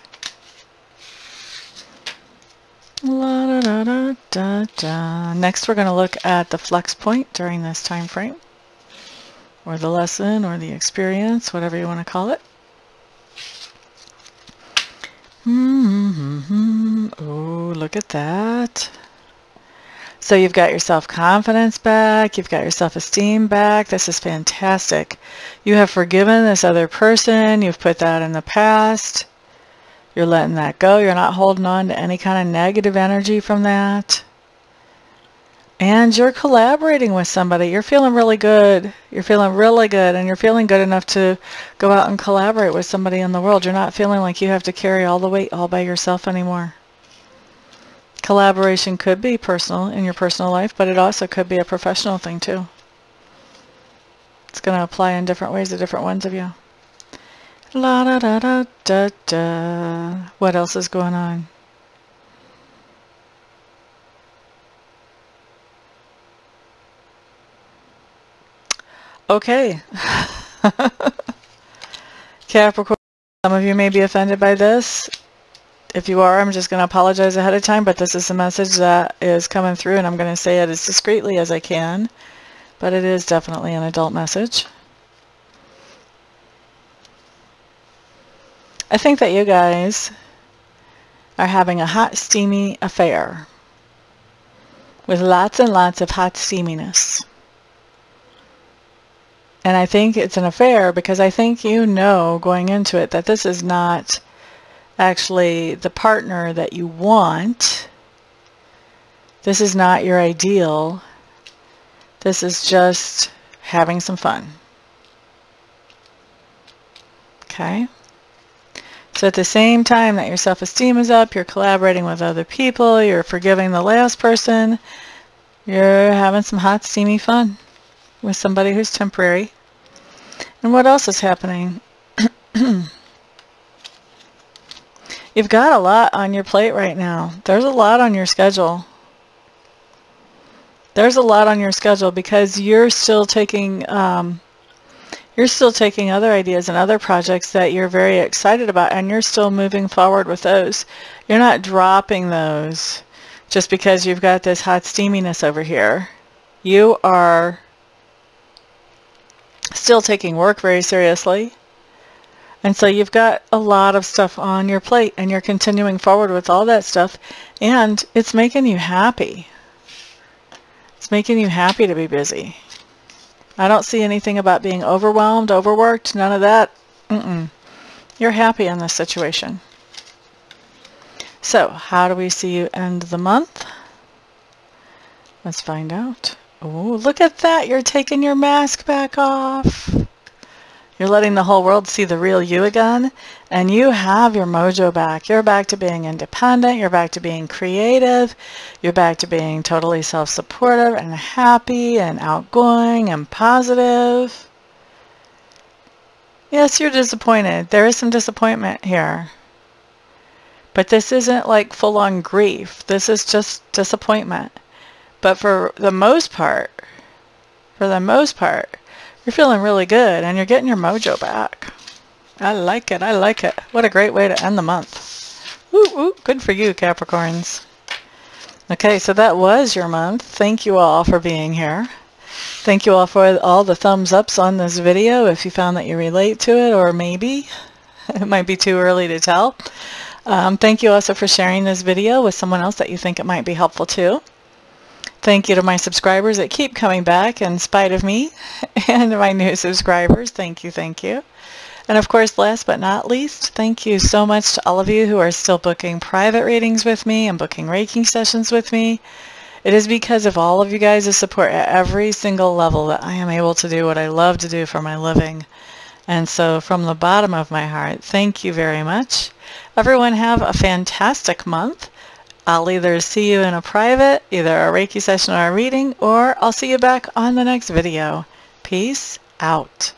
La, da, da, da, da, Next we're going to look at the flex point during this time frame or the lesson or the experience, whatever you want to call it. Mm -hmm. Oh, look at that. So you've got your self-confidence back, you've got your self-esteem back. This is fantastic. You have forgiven this other person, you've put that in the past. You're letting that go. You're not holding on to any kind of negative energy from that and you're collaborating with somebody. You're feeling really good. You're feeling really good and you're feeling good enough to go out and collaborate with somebody in the world. You're not feeling like you have to carry all the weight all by yourself anymore. Collaboration could be personal in your personal life, but it also could be a professional thing too. It's going to apply in different ways to different ones of you. La da da da da da. What else is going on? Okay. Capricorn, some of you may be offended by this. If you are, I'm just going to apologize ahead of time, but this is the message that is coming through, and I'm going to say it as discreetly as I can, but it is definitely an adult message. I think that you guys are having a hot, steamy affair with lots and lots of hot steaminess. And I think it's an affair because I think you know going into it that this is not actually the partner that you want. This is not your ideal. This is just having some fun. Okay? So at the same time that your self-esteem is up, you're collaborating with other people, you're forgiving the last person, you're having some hot, steamy fun with somebody who's temporary. And what else is happening? You've got a lot on your plate right now. There's a lot on your schedule. There's a lot on your schedule because you're still taking um, you're still taking other ideas and other projects that you're very excited about and you're still moving forward with those. You're not dropping those just because you've got this hot steaminess over here. You are still taking work very seriously. And so you've got a lot of stuff on your plate and you're continuing forward with all that stuff and it's making you happy. It's making you happy to be busy. I don't see anything about being overwhelmed, overworked, none of that. Mm -mm. You're happy in this situation. So, how do we see you end the month? Let's find out. Oh, look at that. You're taking your mask back off. You're letting the whole world see the real you again, and you have your mojo back. You're back to being independent. You're back to being creative. You're back to being totally self-supportive and happy and outgoing and positive. Yes, you're disappointed. There is some disappointment here. But this isn't like full-on grief. This is just disappointment. But for the most part, for the most part, you're feeling really good and you're getting your mojo back. I like it. I like it. What a great way to end the month. Ooh, ooh, good for you, Capricorns. Okay, so that was your month. Thank you all for being here. Thank you all for all the thumbs ups on this video if you found that you relate to it or maybe. it might be too early to tell. Um, thank you also for sharing this video with someone else that you think it might be helpful to. Thank you to my subscribers that keep coming back in spite of me and my new subscribers. Thank you, thank you. And of course, last but not least, thank you so much to all of you who are still booking private readings with me and booking Reiki sessions with me. It is because of all of you guys' support at every single level that I am able to do what I love to do for my living. And so from the bottom of my heart, thank you very much. Everyone have a fantastic month. I'll either see you in a private, either a Reiki session or a reading, or I'll see you back on the next video. Peace out.